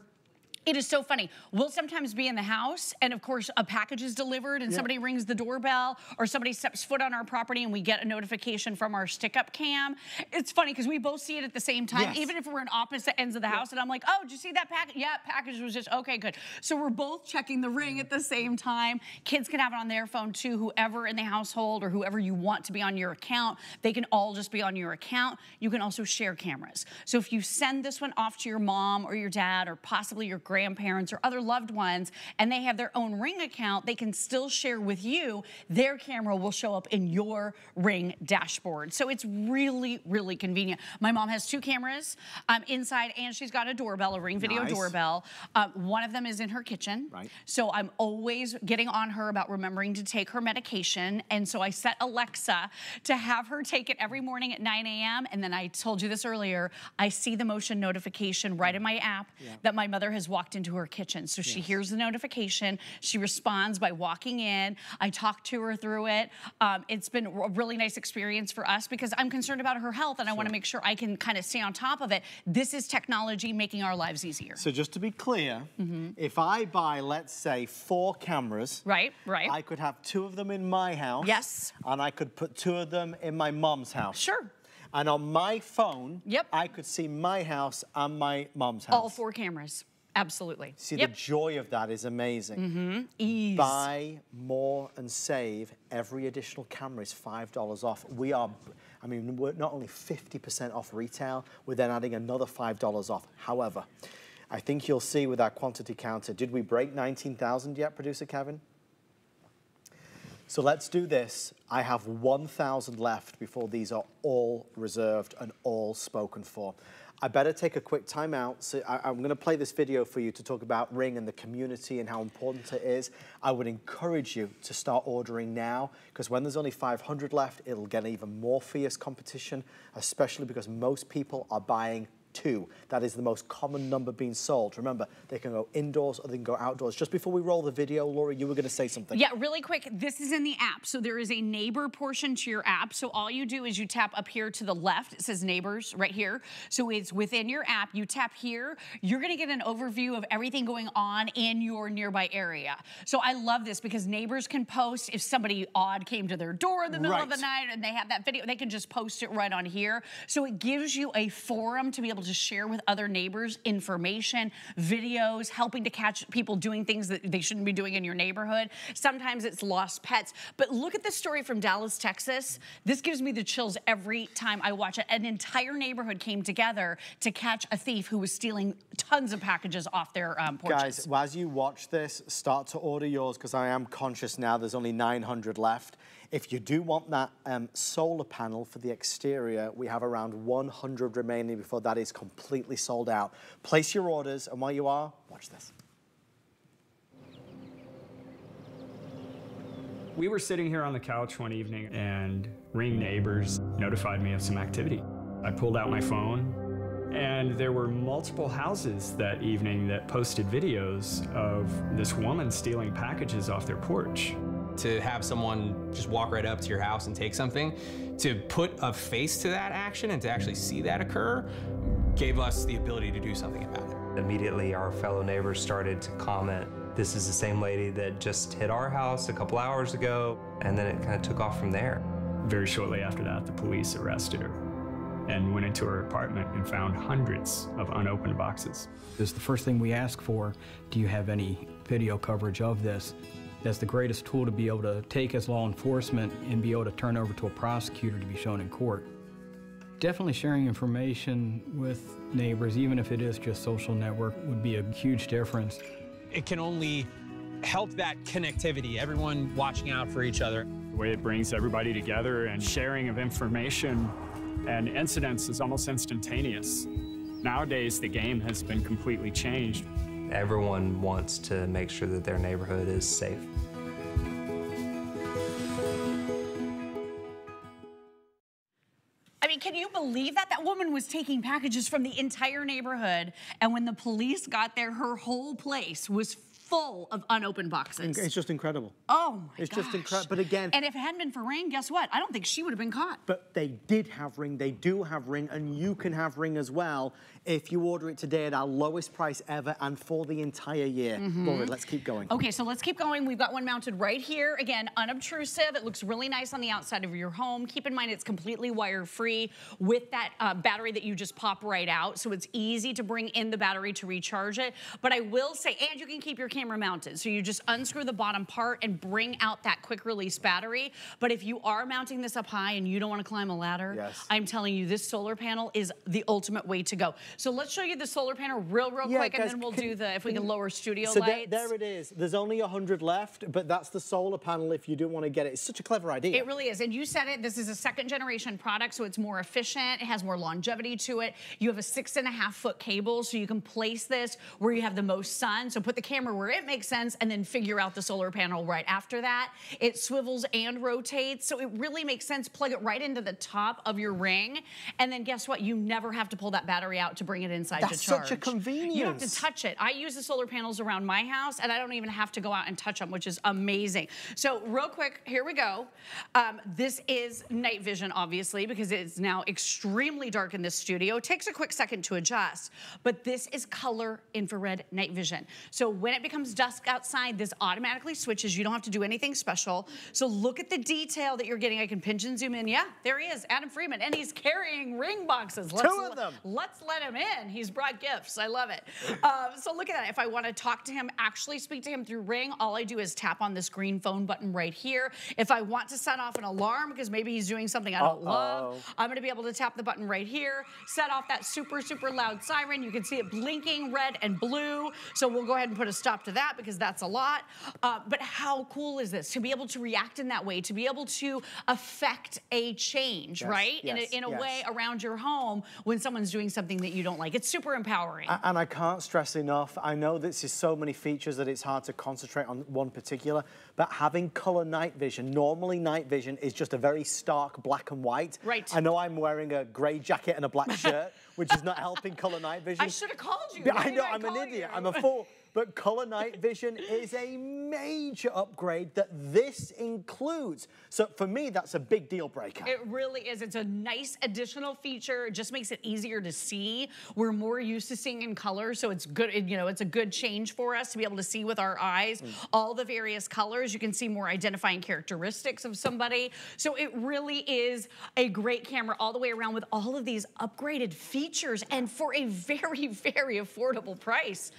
It is so funny. We'll sometimes be in the house, and of course, a package is delivered, and Yeah. somebody rings the doorbell, or somebody steps foot on our property, and we get a notification from our stick-up cam. It's funny because we both see it at the same time, Yes. even if we're in opposite ends of the house. And I'm like, "Oh, did you see that package? Yeah, package was just okay, good." So we're both checking the ring at the same time. Kids can have it on their phone too. Whoever in the household or whoever you want to be on your account, they can all just be on your account. You can also share cameras. So if you send this one off to your mom or your dad or possibly your grandparents or other loved ones and they have their own Ring account, they can still share with you. Their camera will show up in your Ring dashboard. So it's really, really convenient. My mom has two cameras um, inside and she's got a doorbell, a Ring video Nice. doorbell. Um, one of them is in her kitchen. Right. So I'm always getting on her about remembering to take her medication. And so I set Alexa to have her take it every morning at 9 a.m. And then I told you this earlier, I see the motion notification right in my app that my mother has walked into her kitchen. So she hears the notification. She responds by walking in. I talk to her through it. Um, it's been a really nice experience for us because I'm concerned about her health and I want to make sure I can kind of stay on top of it. This is technology making our lives easier. So just to be clear, if I buy, let's say, four cameras, Right, right. I could have two of them in my house. Yes. And I could put two of them in my mom's house. Sure. And on my phone, Yep. I could see my house and my mom's house. All four cameras. Absolutely. See, yep. the joy of that is amazing. Mm-hmm. Ease. Buy more and save. Every additional camera is $5 off. We are, I mean, we're not only 50% off retail, we're then adding another $5 off. However, I think you'll see with our quantity counter, did we break 19,000 yet, producer Kevin? So let's do this. I have 1,000 left before these are all reserved and all spoken for. I better take a quick time out. So I, am going to play this video for you to talk about Ring and the community and how important it is. I would encourage you to start ordering now because when there's only 500 left, it'll get even more fierce competition, especially because most people are buying two. That is the most common number being sold. Remember, they can go indoors or they can go outdoors. Just before we roll the video, Laura, you were going to say something. Yeah, really quick. This is in the app. So there is a neighbor portion to your app. So all you do is you tap up here to the left. It says neighbors right here. So it's within your app. You tap here. You're going to get an overview of everything going on in your nearby area. So I love this because neighbors can post if somebody odd came to their door in the middle of the night and they have that video, they can just post it right on here. So it gives you a forum to be able to share with other neighbors information, videos, helping to catch people doing things that they shouldn't be doing in your neighborhood. Sometimes it's lost pets. But look at this story from Dallas, Texas. This gives me the chills every time I watch it. An entire neighborhood came together to catch a thief who was stealing tons of packages off their um, porches. Guys, as you watch this, start to order yours because I am conscious now there's only 900 left. If you do want that um, solar panel for the exterior, we have around 100 remaining before that is completely sold out. Place your orders, and while you are, watch this. We were sitting here on the couch one evening and Ring Neighbors notified me of some activity. I pulled out my phone and there were multiple houses that evening that posted videos of this woman stealing packages off their porch. To have someone just walk right up to your house and take something, to put a face to that action and to actually see that occur, gave us the ability to do something about it. Immediately, our fellow neighbors started to comment, this is the same lady that just hit our house a couple hours ago. And then it kind of took off from there. Very shortly after that, the police arrested her and went into her apartment and found hundreds of unopened boxes. This is the first thing we ask for. Do you have any video coverage of this? That's the greatest tool to be able to take as law enforcement and be able to turn over to a prosecutor to be shown in court. Definitely sharing information with neighbors, even if it is just social network, would be a huge difference. it can only help that connectivity, everyone watching out for each other. The way it brings everybody together and sharing of information and incidents is almost instantaneous. Nowadays, the game has been completely changed. Everyone wants to make sure that their neighborhood is safe. I mean, can you believe that? That woman was taking packages from the entire neighborhood. And when the police got there, her whole place was full of unopened boxes. It's just incredible. Oh my It's just incredible. But again, And if it hadn't been for Ring, guess what? I don't think she would have been caught. But they did have Ring, they do have Ring, and you can have Ring as well if you order it today at our lowest price ever and for the entire year. Mhm. Laura, let's keep going. Okay, so let's keep going. We've got one mounted right here. Again, unobtrusive. It looks really nice on the outside of your home. Keep in mind it's completely wire-free with that uh, battery that you just pop right out. So it's easy to bring in the battery to recharge it. But I will say, and you can keep your camera mounted. So you just unscrew the bottom part and bring out that quick release battery. But if you are mounting this up high and you don't want to climb a ladder, Yes. I'm telling you, this solar panel is the ultimate way to go. So let's show you the solar panel real, real Yeah, quick, and then we'll can- do the, if we can lower studio So there, lights. there it is. There's only 100 left, but that's the solar panel if you do want to get it. It's such a clever idea. It really is. And you said it, this is a second generation product, so it's more efficient. It has more longevity to it. You have a six and a half foot cable, so you can place this where you have the most sun. So put the camera where it makes sense and then figure out the solar panel right after that. It swivels and rotates, so it really makes sense. Plug it right into the top of your ring. And then guess what? You never have to pull that battery out to bring it inside That's to charge. That's such a convenience. You don't have to touch it. I use the solar panels around my house and I don't even have to go out and touch them, which is amazing. So real quick, here we go. Um, this is night vision, obviously, because it's now extremely dark in this studio. It takes a quick second to adjust, but this is color infrared night vision. So when it becomes dusk outside, this automatically switches. You don't have to do anything special. So look at the detail that you're getting. I can pinch and zoom in. Yeah, there he is, Adam Freeman, and he's carrying ring boxes. Let's Two of them. Let's let him in. He's brought gifts. I love it. Um, so look at that. If I want to talk to him, actually speak to him through Ring, all I do is tap on this green phone button right here. If I want to set off an alarm because maybe he's doing something I don't Uh-oh. love, I'm going to be able to tap the button right here, set off that super, super loud siren. You can see it blinking red and blue. So we'll go ahead and put a stop to that because that's a lot. Uh, but how cool is this to be able to react in that way, to be able to affect a change, Yes, right? in yes, a, in a yes. way around your home when someone's doing something that you don't like. It's super empowering. And I can't stress enough, I know this is so many features that it's hard to concentrate on one particular, but having color night vision, normally night vision is just a very stark black and white. Right. I know I'm wearing a gray jacket and a black shirt, which is not helping color night vision. I should have called you. I know, I'm an idiot. you? I'm a fool. But color night vision is a major upgrade that this includes. So for me, that's a big deal breaker. It really is. It's a nice additional feature. It just makes it easier to see. We're more used to seeing in color, so it's good. You know, it's a good change for us to be able to see with our eyes Mm. all the various colors. You can see more identifying characteristics of somebody. So it really is a great camera all the way around with all of these upgraded features and for a very, very affordable price.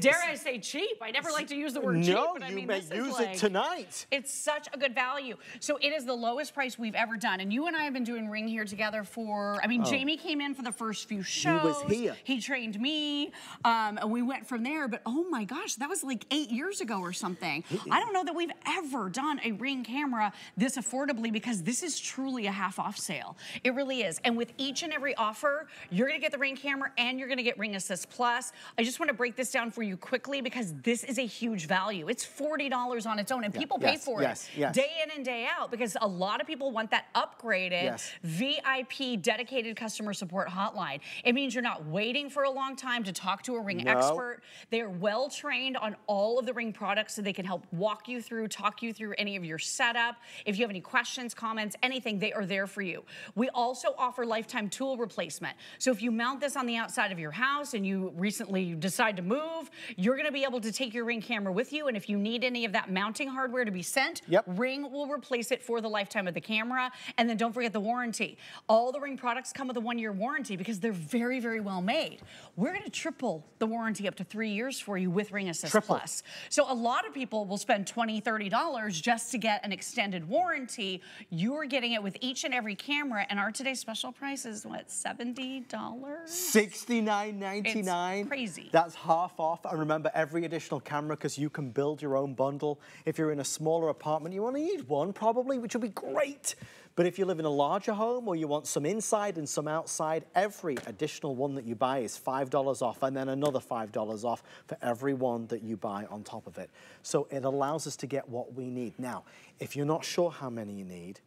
Dare I say cheap? I never like to use the word cheap, no, but I you mean may use like, it tonight. it's such a good value. So it is the lowest price we've ever done. And you and I have been doing Ring here together for, I mean, Oh. Jamie came in for the first few shows. He was here. He trained me. Um, and we went from there. But oh my gosh, that was like eight years ago or something. I don't know that we've ever done a Ring camera this affordably because this is truly a half off sale. It really is. And with each and every offer, you're going to get the Ring camera and you're going to get Ring Assist Plus. I just want to break this down for you quickly because this is a huge value. It's $40 on its own and people pay for yes, it yes. day in and day out because a lot of people want that upgraded Yes. VIP dedicated customer support hotline. It means you're not waiting for a long time to talk to a Ring No. expert. They are well trained on all of the Ring products so they can help walk you through, talk you through any of your setup. If you have any questions, comments, anything, they are there for you. We also offer lifetime tool replacement. So if you mount this on the outside of your house and you recently decide to move, you're going to be able to take your Ring camera with you. And if you need any of that mounting hardware to be sent, Yep. Ring will replace it for the lifetime of the camera. And then don't forget the warranty. All the Ring products come with a one year warranty because they're very, very well made. We're going to triple the warranty up to three years for you with Ring Assist Triple. Plus. So a lot of people will spend $20, $30 just to get an extended warranty. You're getting it with each and every camera. And our today's special price is what, $70? $69.99. It's crazy. That's half off. And remember, every additional camera, because you can build your own bundle. If you're in a smaller apartment, you only need one probably, which will be great. But if you live in a larger home or you want some inside and some outside, every additional one that you buy is $5 off and then another $5 off for every one that you buy on top of it. So it allows us to get what we need. Now, if you're not sure how many you need,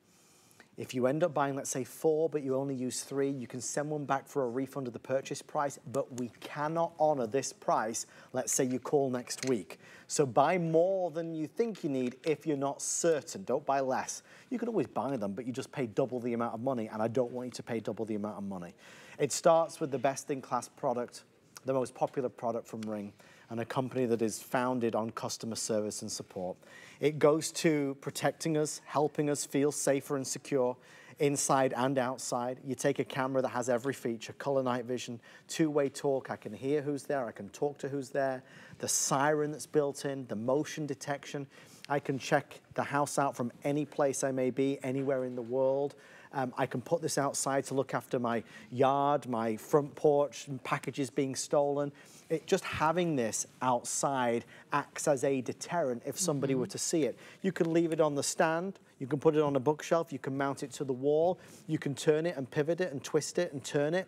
If you end up buying, let's say four, but you only use three, you can send one back for a refund of the purchase price, but we cannot honor this price. Let's say you call next week. So buy more than you think you need if you're not certain. Don't buy less. You can always buy them, but you just pay double the amount of money, and I don't want you to pay double the amount of money. It starts with the best in class product, the most popular product from Ring and a company that is founded on customer service and support. It goes to protecting us, helping us feel safer and secure inside and outside. You take a camera that has every feature, color night vision, two-way talk. I can hear who's there. I can talk to who's there. The siren that's built in, the motion detection. I can check the house out from any place I may be, anywhere in the world. Um, I can put this outside to look after my yard, my front porch, and packages being stolen. It, just having this outside acts as a deterrent if somebody mm -hmm. were to see it. You can leave it on the stand, you can put it on a bookshelf, you can mount it to the wall, you can turn it and pivot it and twist it and turn it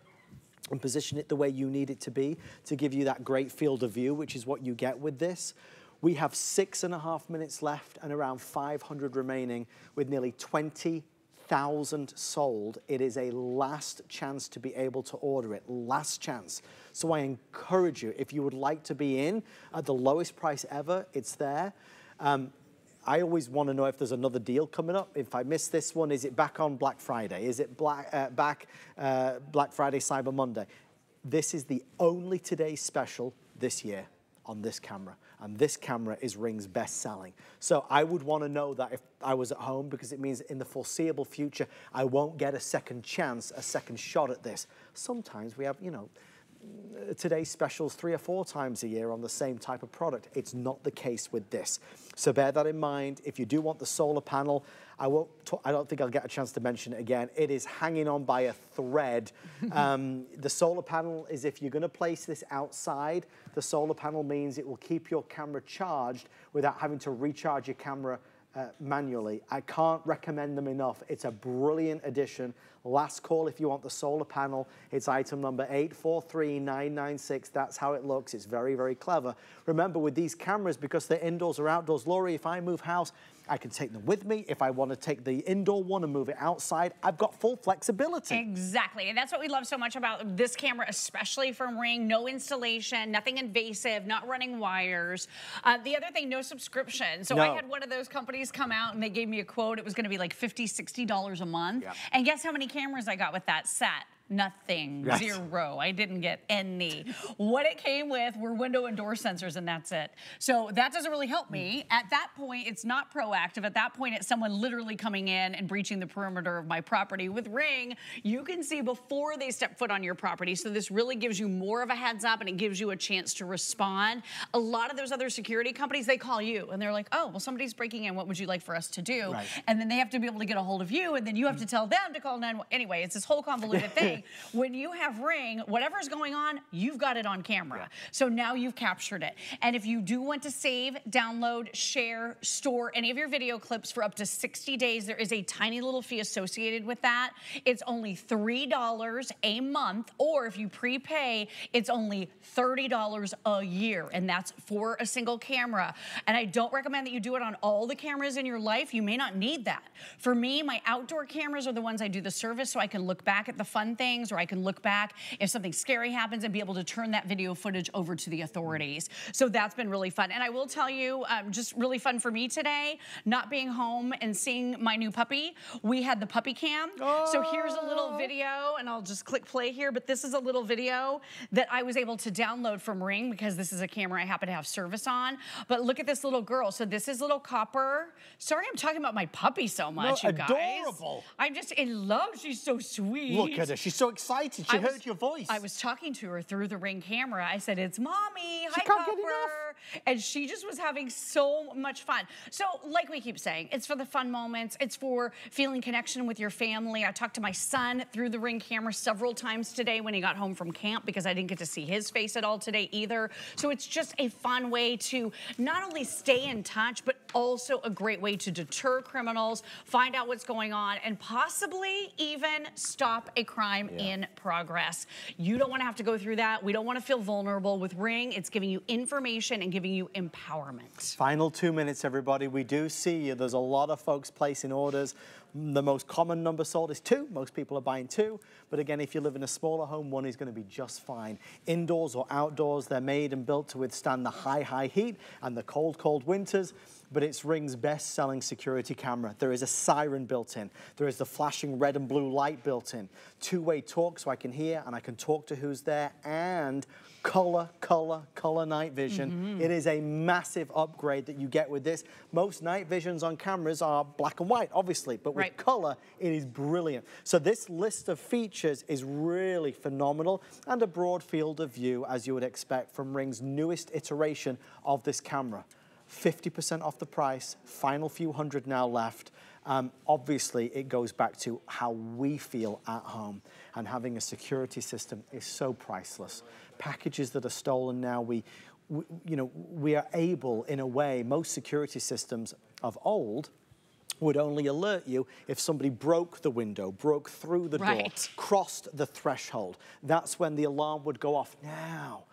and position it the way you need it to be to give you that great field of view, which is what you get with this. We have six and a half minutes left and around 500 remaining with nearly 20 thousand sold. It is a last chance to be able to order it, last chance. So I encourage you, if you would like to be in at the lowest price ever, it's there. Um, I always want to know if there's another deal coming up. If I miss this one, is it back on Black Friday? Is it black, uh, back uh, Black Friday, Cyber Monday? This is the only today special this year on this camera. And this camera is Ring's best selling. So I would want to know that if I was at home because it means in the foreseeable future, I won't get a second chance, a second shot at this. Sometimes we have, you know, today's specials three or four times a year on the same type of product. It's not the case with this. So bear that in mind. If you do want the solar panel, I won't. I don't think I'll get a chance to mention it again. It is hanging on by a thread. um, the solar panel is if you're going to place this outside, the solar panel means it will keep your camera charged without having to recharge your camera uh, manually. I can't recommend them enough. It's a brilliant addition. Last call if you want the solar panel. It's item number 843996. That's how it looks. It's very, very clever. Remember, with these cameras, because they're indoors or outdoors, Laurie, if I move house, I can take them with me. If I want to take the indoor one and move it outside, I've got full flexibility. Exactly. And that's what we love so much about this camera, especially from Ring. No installation, nothing invasive, not running wires. Uh, the other thing, no subscription. So no. I had one of those companies come out and they gave me a quote. It was going to be like $50, $60 a month. Yeah. And guess how many cameras I got with that set? Nothing. Right. Zero. I didn't get any. what it came with were window and door sensors, and that's it. So that doesn't really help me. Hmm. At that point, it's not proactive. At that point, it's someone literally coming in and breaching the perimeter of my property. With Ring, you can see before they step foot on your property. So this really gives you more of a heads up and it gives you a chance to respond. A lot of those other security companies, they call you and they're like, oh, well, somebody's breaking in. What would you like for us to do? Right. And then they have to be able to get a hold of you, and then you have hmm. to tell them to call 911. Anyway, it's this whole convoluted thing when you have Ring, whatever's going on, you've got it on camera. Yeah. So now you've captured it. And if you do want to save, download, share, store any of your video clips for up to 60 days, there is a tiny little fee associated with that. It's only $3 a month, or if you prepay, it's only $30 a year, and that's for a single camera. And I don't recommend that you do it on all the cameras in your life. You may not need that. For me, my outdoor cameras are the ones I do the service so I can look back at the fun things or I can look back if something scary happens and be able to turn that video footage over to the authorities. So that's been really fun. And I will tell you, um, just really fun for me today, not being home and seeing my new puppy. We had the puppy cam. Oh. So here's a little oh. video, and I'll just click play here, but this is a little video that I was able to download from Ring because this is a camera I happen to have service on. But look at this little girl. So this is little Copper. Sorry I'm talking about my puppy so much, no, you guys. Adorable. I'm just in love. She's so sweet. Look at her. She's so excited. She I heard was, your voice. I was talking to her through the ring camera. I said, it's mommy. She Hi, Copper. And she just was having so much fun. So like we keep saying, it's for the fun moments. It's for feeling connection with your family. I talked to my son through the ring camera several times today when he got home from camp because I didn't get to see his face at all today either. So it's just a fun way to not only stay in touch, but also a great way to deter criminals, find out what's going on, and possibly even stop a crime yeah. in progress. You don't want to have to go through that. We don't want to feel vulnerable. With Ring, it's giving you information and giving you empowerment. Final two minutes, everybody. We do see you. There's a lot of folks placing orders The most common number sold is two. Most people are buying two. But again, if you live in a smaller home, one is going to be just fine. Indoors or outdoors, they're made and built to withstand the high, high heat and the cold, cold winters but it's Ring's best-selling security camera. There is a siren built in. There is the flashing red and blue light built in. Two-way talk so I can hear and I can talk to who's there and color, color, color night vision. Mhm. It is a massive upgrade that you get with this. Most night visions on cameras are black and white, obviously, but with Right. color, it is brilliant. So this list of features is really phenomenal and a broad field of view as you would expect from Ring's newest iteration of this camera. 50% off the price, final few hundred now left. Um, obviously, it goes back to how we feel at home, and having a security system is so priceless. Packages that are stolen now, we, we you know, we are able, in a way, most security systems of old would only alert you if somebody broke the window, broke through the door, crossed the threshold. That's when the alarm would go off. Now,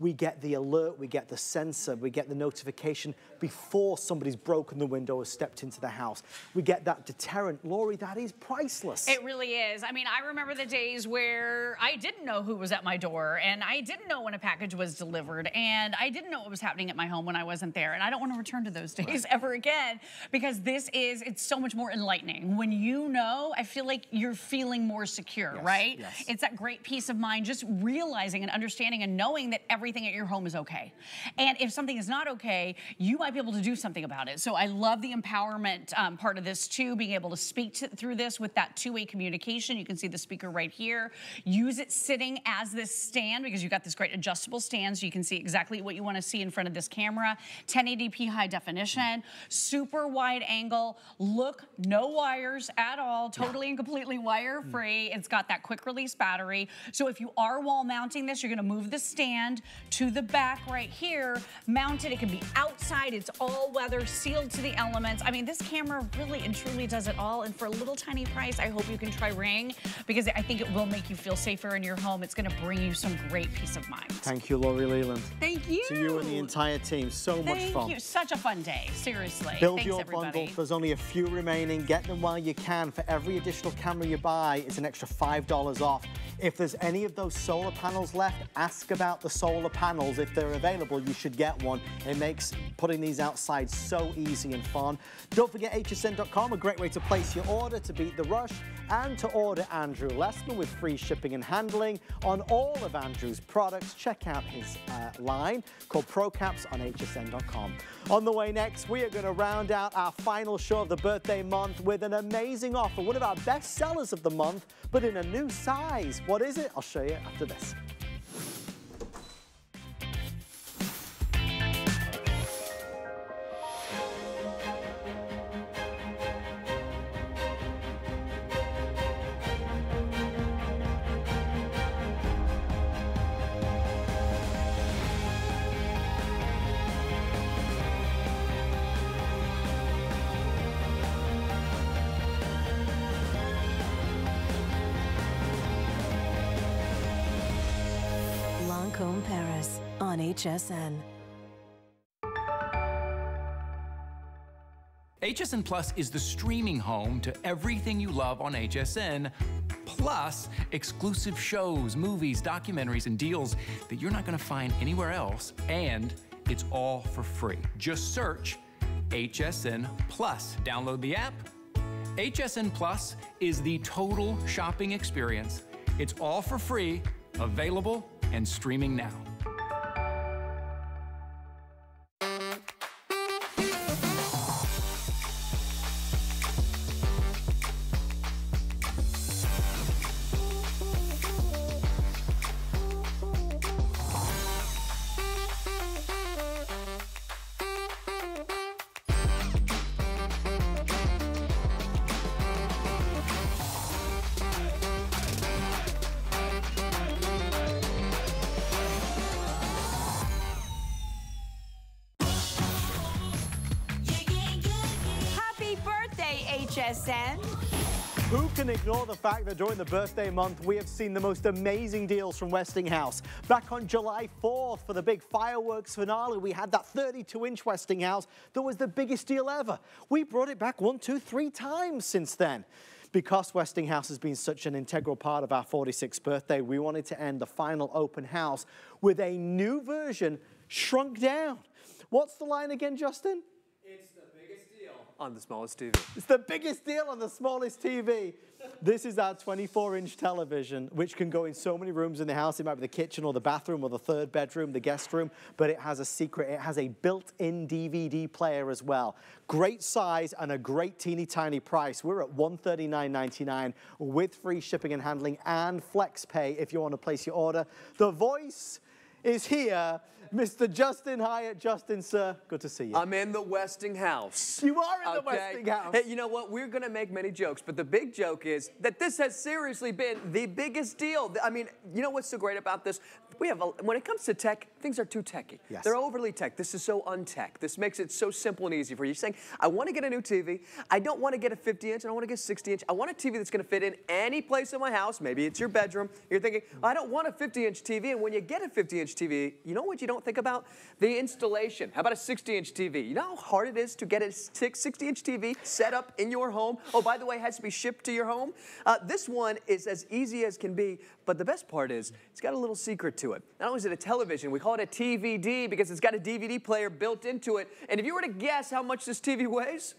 we get the alert, we get the sensor, we get the notification before somebody's broken the window or stepped into the house. We get that deterrent. Laurie, that is priceless. It really is. I mean, I remember the days where I didn't know who was at my door and I didn't know when a package was delivered and I didn't know what was happening at my home when I wasn't there. And I don't want to return to those days ever again because this is, it's so much more enlightening. When you know, I feel like you're feeling more secure, Yes, right? yes. It's that great peace of mind, just realizing and understanding and knowing that everything at your home is okay. And if something is not okay, you might be able to do something about it. So I love the empowerment um, part of this too, being able to speak to, through this with that two-way communication. You can see the speaker right here. Use it sitting as this stand because you've got this great adjustable stand so you can see exactly what you want to see in front of this camera. 1080p high definition, super wide angle, look, no wires at all, totally and completely wire free. It's got that quick release battery. So if you are wall mounting this, you're gonna move the stand to the back right here, mounted. it. Can be outside, it's all weather, sealed to the elements. I mean, this camera really and truly does it all. And for a little tiny price, I hope you can try Ring because I think it will make you feel safer in your home. It's gonna bring you some great peace of mind. Thank you, Laurie Leland. Thank you. To you and the entire team, so much fun. Thank you. Such a fun day, seriously. Build Thanks, your everybody. bundle. There's only a few remaining. Get them while you can. For every additional camera you buy, it's an extra $5 off. If there's any of those solar panels left, ask about the solar panels. If they're available, you should get one. It makes putting these outside so easy and fun. Don't forget hsn.com, a great way to place your order to beat the rush and to order Andrew Lessman with free shipping and handling on all of Andrew's products. Check out his uh, line called ProCaps on hsn.com. On the way next, we are going to round out our final show of the birthday month with an amazing offer, one of our best sellers of the month, but in a new size. What is it? I'll show you after this. HSN. HSN Plus is the streaming home to everything you love on HSN, plus exclusive shows, movies, documentaries, and deals that you're not going to find anywhere else. And it's all for free. Just search HSN Plus. Download the app. HSN Plus is the total shopping experience. It's all for free, available, and streaming now. HSN. Who can ignore the fact that during the birthday month, we have seen the most amazing deals from Westinghouse? Back on July 4th for the big fireworks finale, we had that 32-inch Westinghouse that was the biggest deal ever. We brought it back one, two, three times since then. Because Westinghouse has been such an integral part of our 46th birthday, we wanted to end the final open house with a new version shrunk down. What's the line again, Justin? On the smallest TV. It's the biggest deal on the smallest TV. This is our 24-inch television, which can go in so many rooms in the house. It might be the kitchen or the bathroom or the third bedroom, the guest room, but it has a secret. It has a built-in DVD player as well. Great size and a great teeny tiny price. We're at $139.99 with free shipping and handling and flex pay if you want to place your order. The voice is here. Mr. Justin Hyatt. Justin, sir, good to see you. I'm in the Westinghouse. You are in the Westinghouse. Hey, you know what? We're going to make many jokes, but the big joke is that this has seriously been the biggest deal. I mean, you know what's so great about this? We have, a, when it comes to tech, things are too techy. Yes. They're overly tech. This is so untech. This makes it so simple and easy for you. You're saying, I want to get a new TV. I don't want to get a 50 inch. I don't want to get a 60 inch. I want a TV that's going to fit in any place in my house. Maybe it's your bedroom. You're thinking, I don't want a 50 inch TV. And when you get a 50 inch TV, you know what you don't think about? The installation. How about a 60 inch TV? You know how hard it is to get a 60 inch TV set up in your home? Oh, by the way, it has to be shipped to your home. Uh, this one is as easy as can be, but the best part is it's got a little secret to it. Not only is it a television, we call it a TVD because it's got a DVD player built into it. And if you were to guess how much this TV weighs,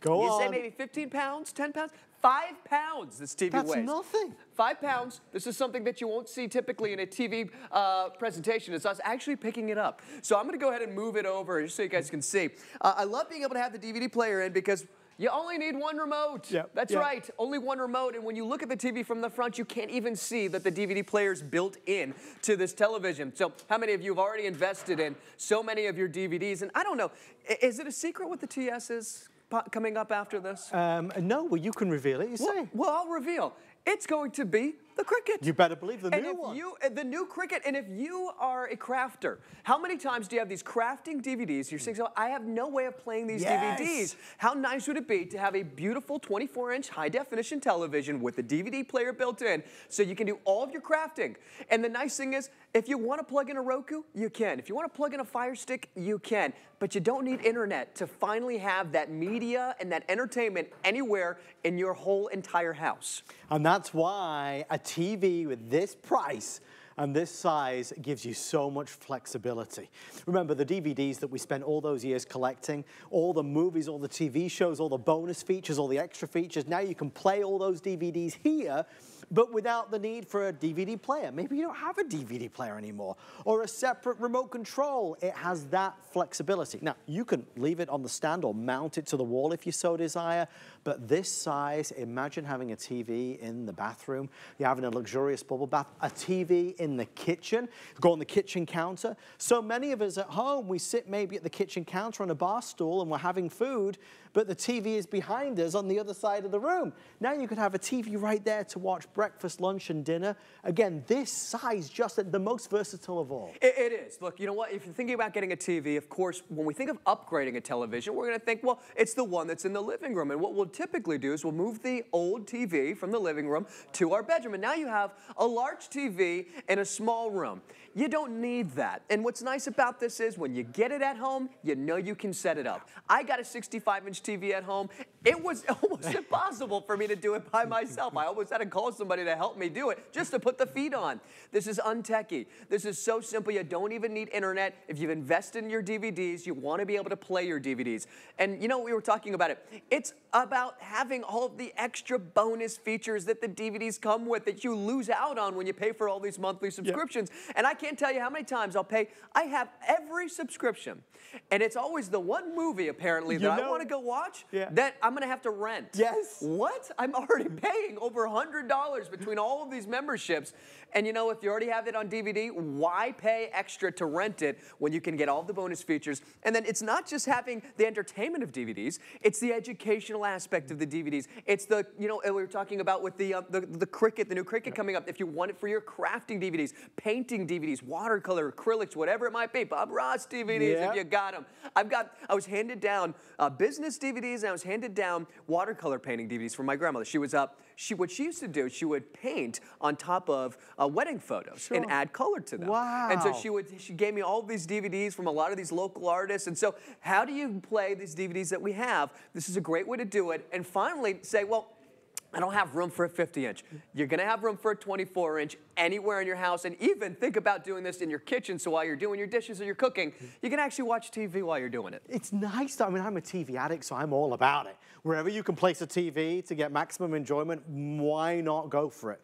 Go on. you on. say maybe 15 pounds, 10 pounds? Five pounds this TV That's weighs. nothing. Five pounds. This is something that you won't see typically in a TV uh, presentation. It's us actually picking it up. So I'm going to go ahead and move it over just so you guys can see. Uh, I love being able to have the DVD player in because you only need one remote. Yep, That's yep. right. Only one remote. And when you look at the TV from the front, you can't even see that the DVD player is built in to this television. So how many of you have already invested in so many of your DVDs? And I don't know, is it a secret what the TS is coming up after this? Um, no, well, you can reveal it. You well, say. well, I'll reveal. It's going to be the Cricut. You better believe the and new if one. You, uh, the new Cricut. And if you are a crafter, how many times do you have these crafting DVDs? You're saying, so I have no way of playing these Yes. DVDs. How nice would it be to have a beautiful 24-inch high-definition television with a DVD player built in, so you can do all of your crafting? And the nice thing is, if you want to plug in a Roku, you can. If you want to plug in a Fire Stick, you can. But you don't need internet to finally have that media and that entertainment anywhere in your whole entire house. And that's why a TV with this price and this size gives you so much flexibility. Remember the DVDs that we spent all those years collecting, all the movies, all the TV shows, all the bonus features, all the extra features. Now you can play all those DVDs here, but without the need for a DVD player. Maybe you don't have a DVD player anymore or a separate remote control. It has that flexibility. Now, you can leave it on the stand or mount it to the wall if you so desire, but this size, imagine having a TV in the bathroom, you're having a luxurious bubble bath, a TV in the kitchen, go on the kitchen counter. So many of us at home, we sit maybe at the kitchen counter on a bar stool and we're having food, but the TV is behind us on the other side of the room. Now you could have a TV right there to watch breakfast, lunch, and dinner. Again, this size just the most versatile of all. It, it is. Look, you know what? If you're thinking about getting a TV, of course, when we think of upgrading a television, we're going to think, well, it's the one that's in the living room. And what we'll typically do is we'll move the old TV from the living room to our bedroom. And now you have a large TV in a small room. You don't need that. And what's nice about this is when you get it at home, you know you can set it up. I got a 65 inch TV at home. It was almost impossible for me to do it by myself. I almost had to call somebody to help me do it just to put the feed on. This is untechy. This is so simple. You don't even need internet. If you've invested in your DVDs, you want to be able to play your DVDs. And you know, we were talking about it. It's about having all of the extra bonus features that the DVDs come with that you lose out on when you pay for all these monthly subscriptions. And I can't tell you how many times I'll pay. I have every subscription, and it's always the one movie apparently You that I want to go watch Yeah. that I'm going to have to rent. Yes. What? I'm already paying over $100 between all of these memberships. And you know, if you already have it on DVD, why pay extra to rent it when you can get all the bonus features? And then it's not just having the entertainment of DVDs, it's the educational aspect of the DVDs. It's the, you know, we were talking about with the, uh, the, the Cricut, the new Cricut coming up. If you want it for your crafting DVDs, painting DVDs, DVDs, watercolor, acrylics, whatever it might be. Bob Ross DVDs, Yeah. if you got them. I've got, I was handed down uh, business DVDs and I was handed down watercolor painting DVDs from my grandmother. She was up, she, what she used to do, she would paint on top of uh, wedding photos and add color to them. Wow. And so she would, she gave me all these DVDs from a lot of these local artists. And so how do you play these DVDs that we have? This is a great way to do it. And finally say, well, I don't have room for a 50 inch. You're gonna have room for a 24 inch anywhere in your house, and even think about doing this in your kitchen. So while you're doing your dishes or you're cooking, you can actually watch TV while you're doing it. It's nice. I mean, I'm a TV addict, so I'm all about it. Wherever you can place a TV to get maximum enjoyment, why not go for it?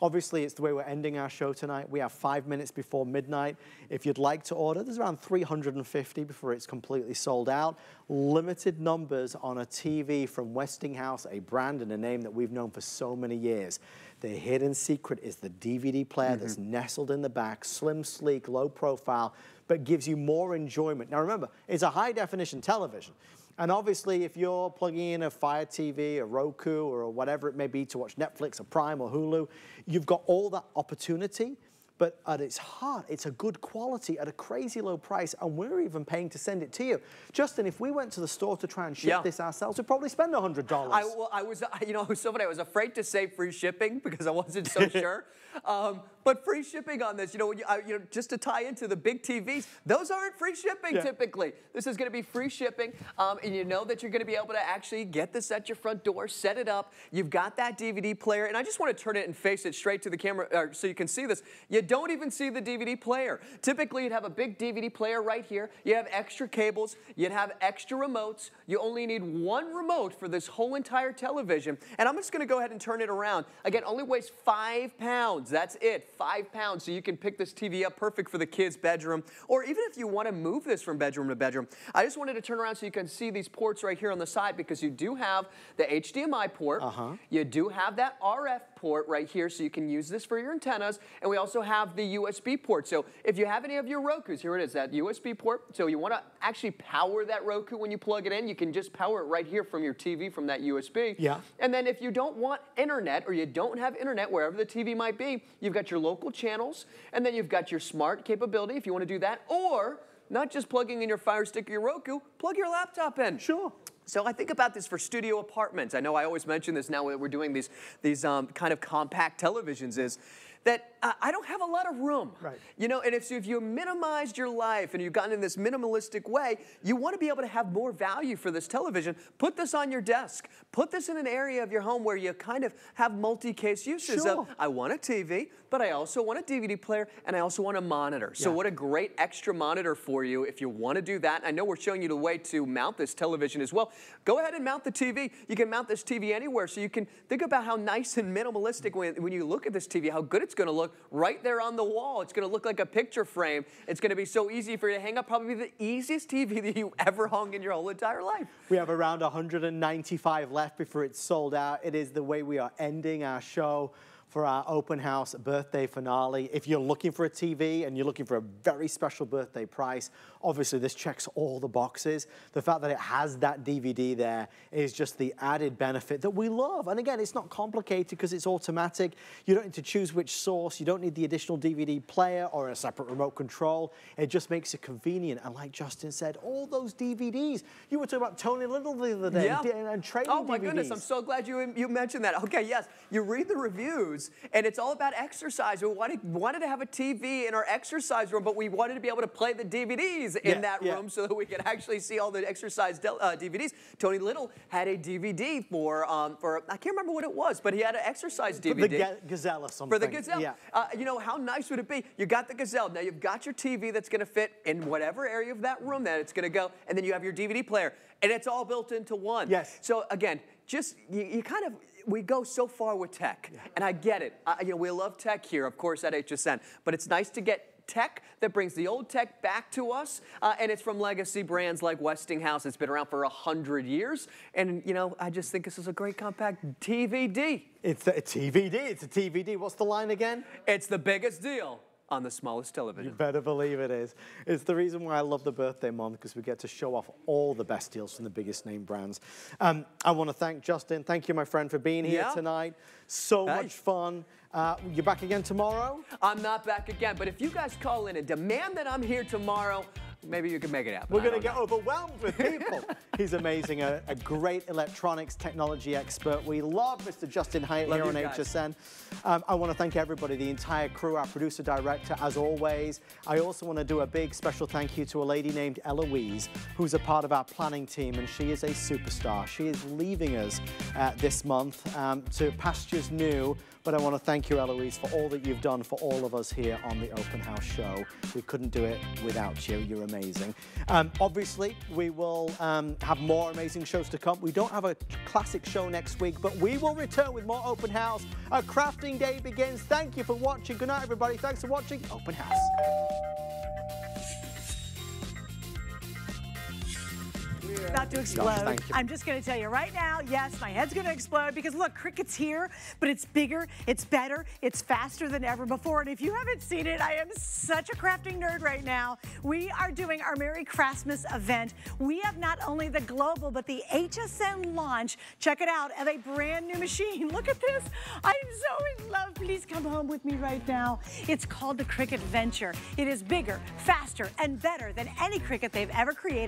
Obviously, it's the way we're ending our show tonight. We have five minutes before midnight. If you'd like to order, there's around 350 before it's completely sold out. Limited numbers on a TV from Westinghouse, a brand and a name that we've known for so many years. The hidden secret is the DVD player that's mm-hmm. nestled in the back, slim, sleek, low profile, but gives you more enjoyment. Now remember, it's a high definition television. And obviously, if you're plugging in a Fire TV, a Roku, or whatever it may be to watch Netflix or Prime or Hulu, you've got all that opportunity. But at its heart, it's a good quality at a crazy low price, and we're even paying to send it to you. Justin, if we went to the store to try and ship Yeah. this ourselves, we'd probably spend $100. I, well, I was, you know, I was so funny. I was afraid to say free shipping because I wasn't so sure. Um, but free shipping on this, you know, when you, you know, just to tie into the big TVs, those aren't free shipping Yeah. typically. This is going to be free shipping, um, and you know that you're going to be able to actually get this at your front door, set it up. You've got that DVD player, and I just want to turn it and face it straight to the camera uh, so you can see this. You don't even see the DVD player. Typically, you'd have a big DVD player right here. You have extra cables. You'd have extra remotes. You only need one remote for this whole entire television. And I'm just going to go ahead and turn it around. Again, only weighs five pounds. That's it, five pounds. So you can pick this TV up perfect for the kids' bedroom. Or even if you want to move this from bedroom to bedroom, I just wanted to turn around so you can see these ports right here on the side because you do have the HDMI port. Uh-huh. You do have that RF port right here so you can use this for your antennas. And we also have the USB port. So if you have any of your Rokus, here it is, that USB port. So you want to actually power that Roku when you plug it in, you can just power it right here from your TV from that USB. Yeah. And then if you don't want internet or you don't have internet wherever the TV might be, you've got your local channels and then you've got your smart capability if you want to do that. Or not just plugging in your Fire Stick or your Roku, plug your laptop in. Sure. So I think about this for studio apartments. I know I always mention this now that we're doing these, these um, kind of compact televisions is that uh, I don't have a lot of room. Right. You know, and if, so if you minimized your life and you've gotten in this minimalistic way, you want to be able to have more value for this television. Put this on your desk. Put this in an area of your home where you kind of have multi-case uses Sure. of, I want a TV, but I also want a DVD player and I also want a monitor. So Yeah. what a great extra monitor for you if you want to do that. I know we're showing you the way to mount this television as well. Go ahead and mount the TV. You can mount this TV anywhere. So you can think about how nice and minimalistic when, when you look at this TV, how good it's going to look right there on the wall. It's going to look like a picture frame. It's going to be so easy for you to hang up. Probably the easiest TV that you ever hung in your whole entire life. We have around 195 left before it's sold out. It is the way we are ending our show for our open house birthday finale. If you're looking for a TV and you're looking for a very special birthday price, obviously this checks all the boxes. The fact that it has that DVD there is just the added benefit that we love. And again, it's not complicated because it's automatic. You don't need to choose which source. You don't need the additional DVD player or a separate remote control. It just makes it convenient. And like Justin said, all those DVDs. You were talking about Tony Little the other day Yeah. and, and trading Oh my goodness, I'm so glad you you mentioned that. Okay, yes, you read the reviews, and it's all about exercise. We wanted, wanted to have a TV in our exercise room, but we wanted to be able to play the DVDs in Yeah, that yeah. room so that we could actually see all the exercise del- uh, DVDs. Tony Little had a DVD for um, for I can't remember what it was, but he had an exercise DVD. For the Ga- Gazelle or something. For the Gazelle. Yeah. Uh, you know, how nice would it be? You got the Gazelle. Now you've got your TV that's going to fit in whatever area of that room that it's going to go. And then you have your DVD player. And it's all built into one. Yes. So again, just, you, you kind of, we go so far with tech. And I get it. I, you know, we love tech here, of course, at HSN. But it's nice to get tech that brings the old tech back to us. Uh, and it's from legacy brands like Westinghouse. It's been around for a 100 years. And, you know, I just think this is a great compact TVD. It's a TVD. It's a TVD. What's the line again? It's the biggest deal on the smallest television. You better believe it is. It's the reason why I love the birthday month because we get to show off all the best deals from the biggest name brands. Um, I want to thank Justin. Thank you, my friend, for being here Yeah. tonight. So Hey. much fun. Uh, you're back again tomorrow? I'm not back again, but if you guys call in and demand that I'm here tomorrow, maybe you can make it happen. We're going to get overwhelmed with people. He's amazing, a, a great electronics technology expert. We love Mr. Justin Hyatt Love here on guys. HSN. Um, I want to thank everybody, the entire crew, our producer director, as always. I also want to do a big special thank you to a lady named Eloise, who's a part of our planning team, and she is a superstar. She is leaving us uh, this month um, to pastures new. But I want to thank you, Eloise, for all that you've done for all of us here on the Open House Show. We couldn't do it without you. You're amazing. Um, obviously, we will um, have more amazing shows to come. We don't have a classic show next week, but we will return with more Open House. A crafting day begins. Thank you for watching. Good night, everybody. Thanks for watching Open House. About to explode. you. I'm just going to tell you right now, yes, my head's going to explode because look, Cricut's here, but it's bigger, it's better, it's faster than ever before. And if you haven't seen it, I am such a crafting nerd right now. We are doing our Merry Christmas event. We have not only the global, but the HSN launch. Check it out of a brand new machine. Look at this. I am so in love. Please come home with me right now. It's called the Cricut Venture. It is bigger, faster, and better than any Cricut they've ever created.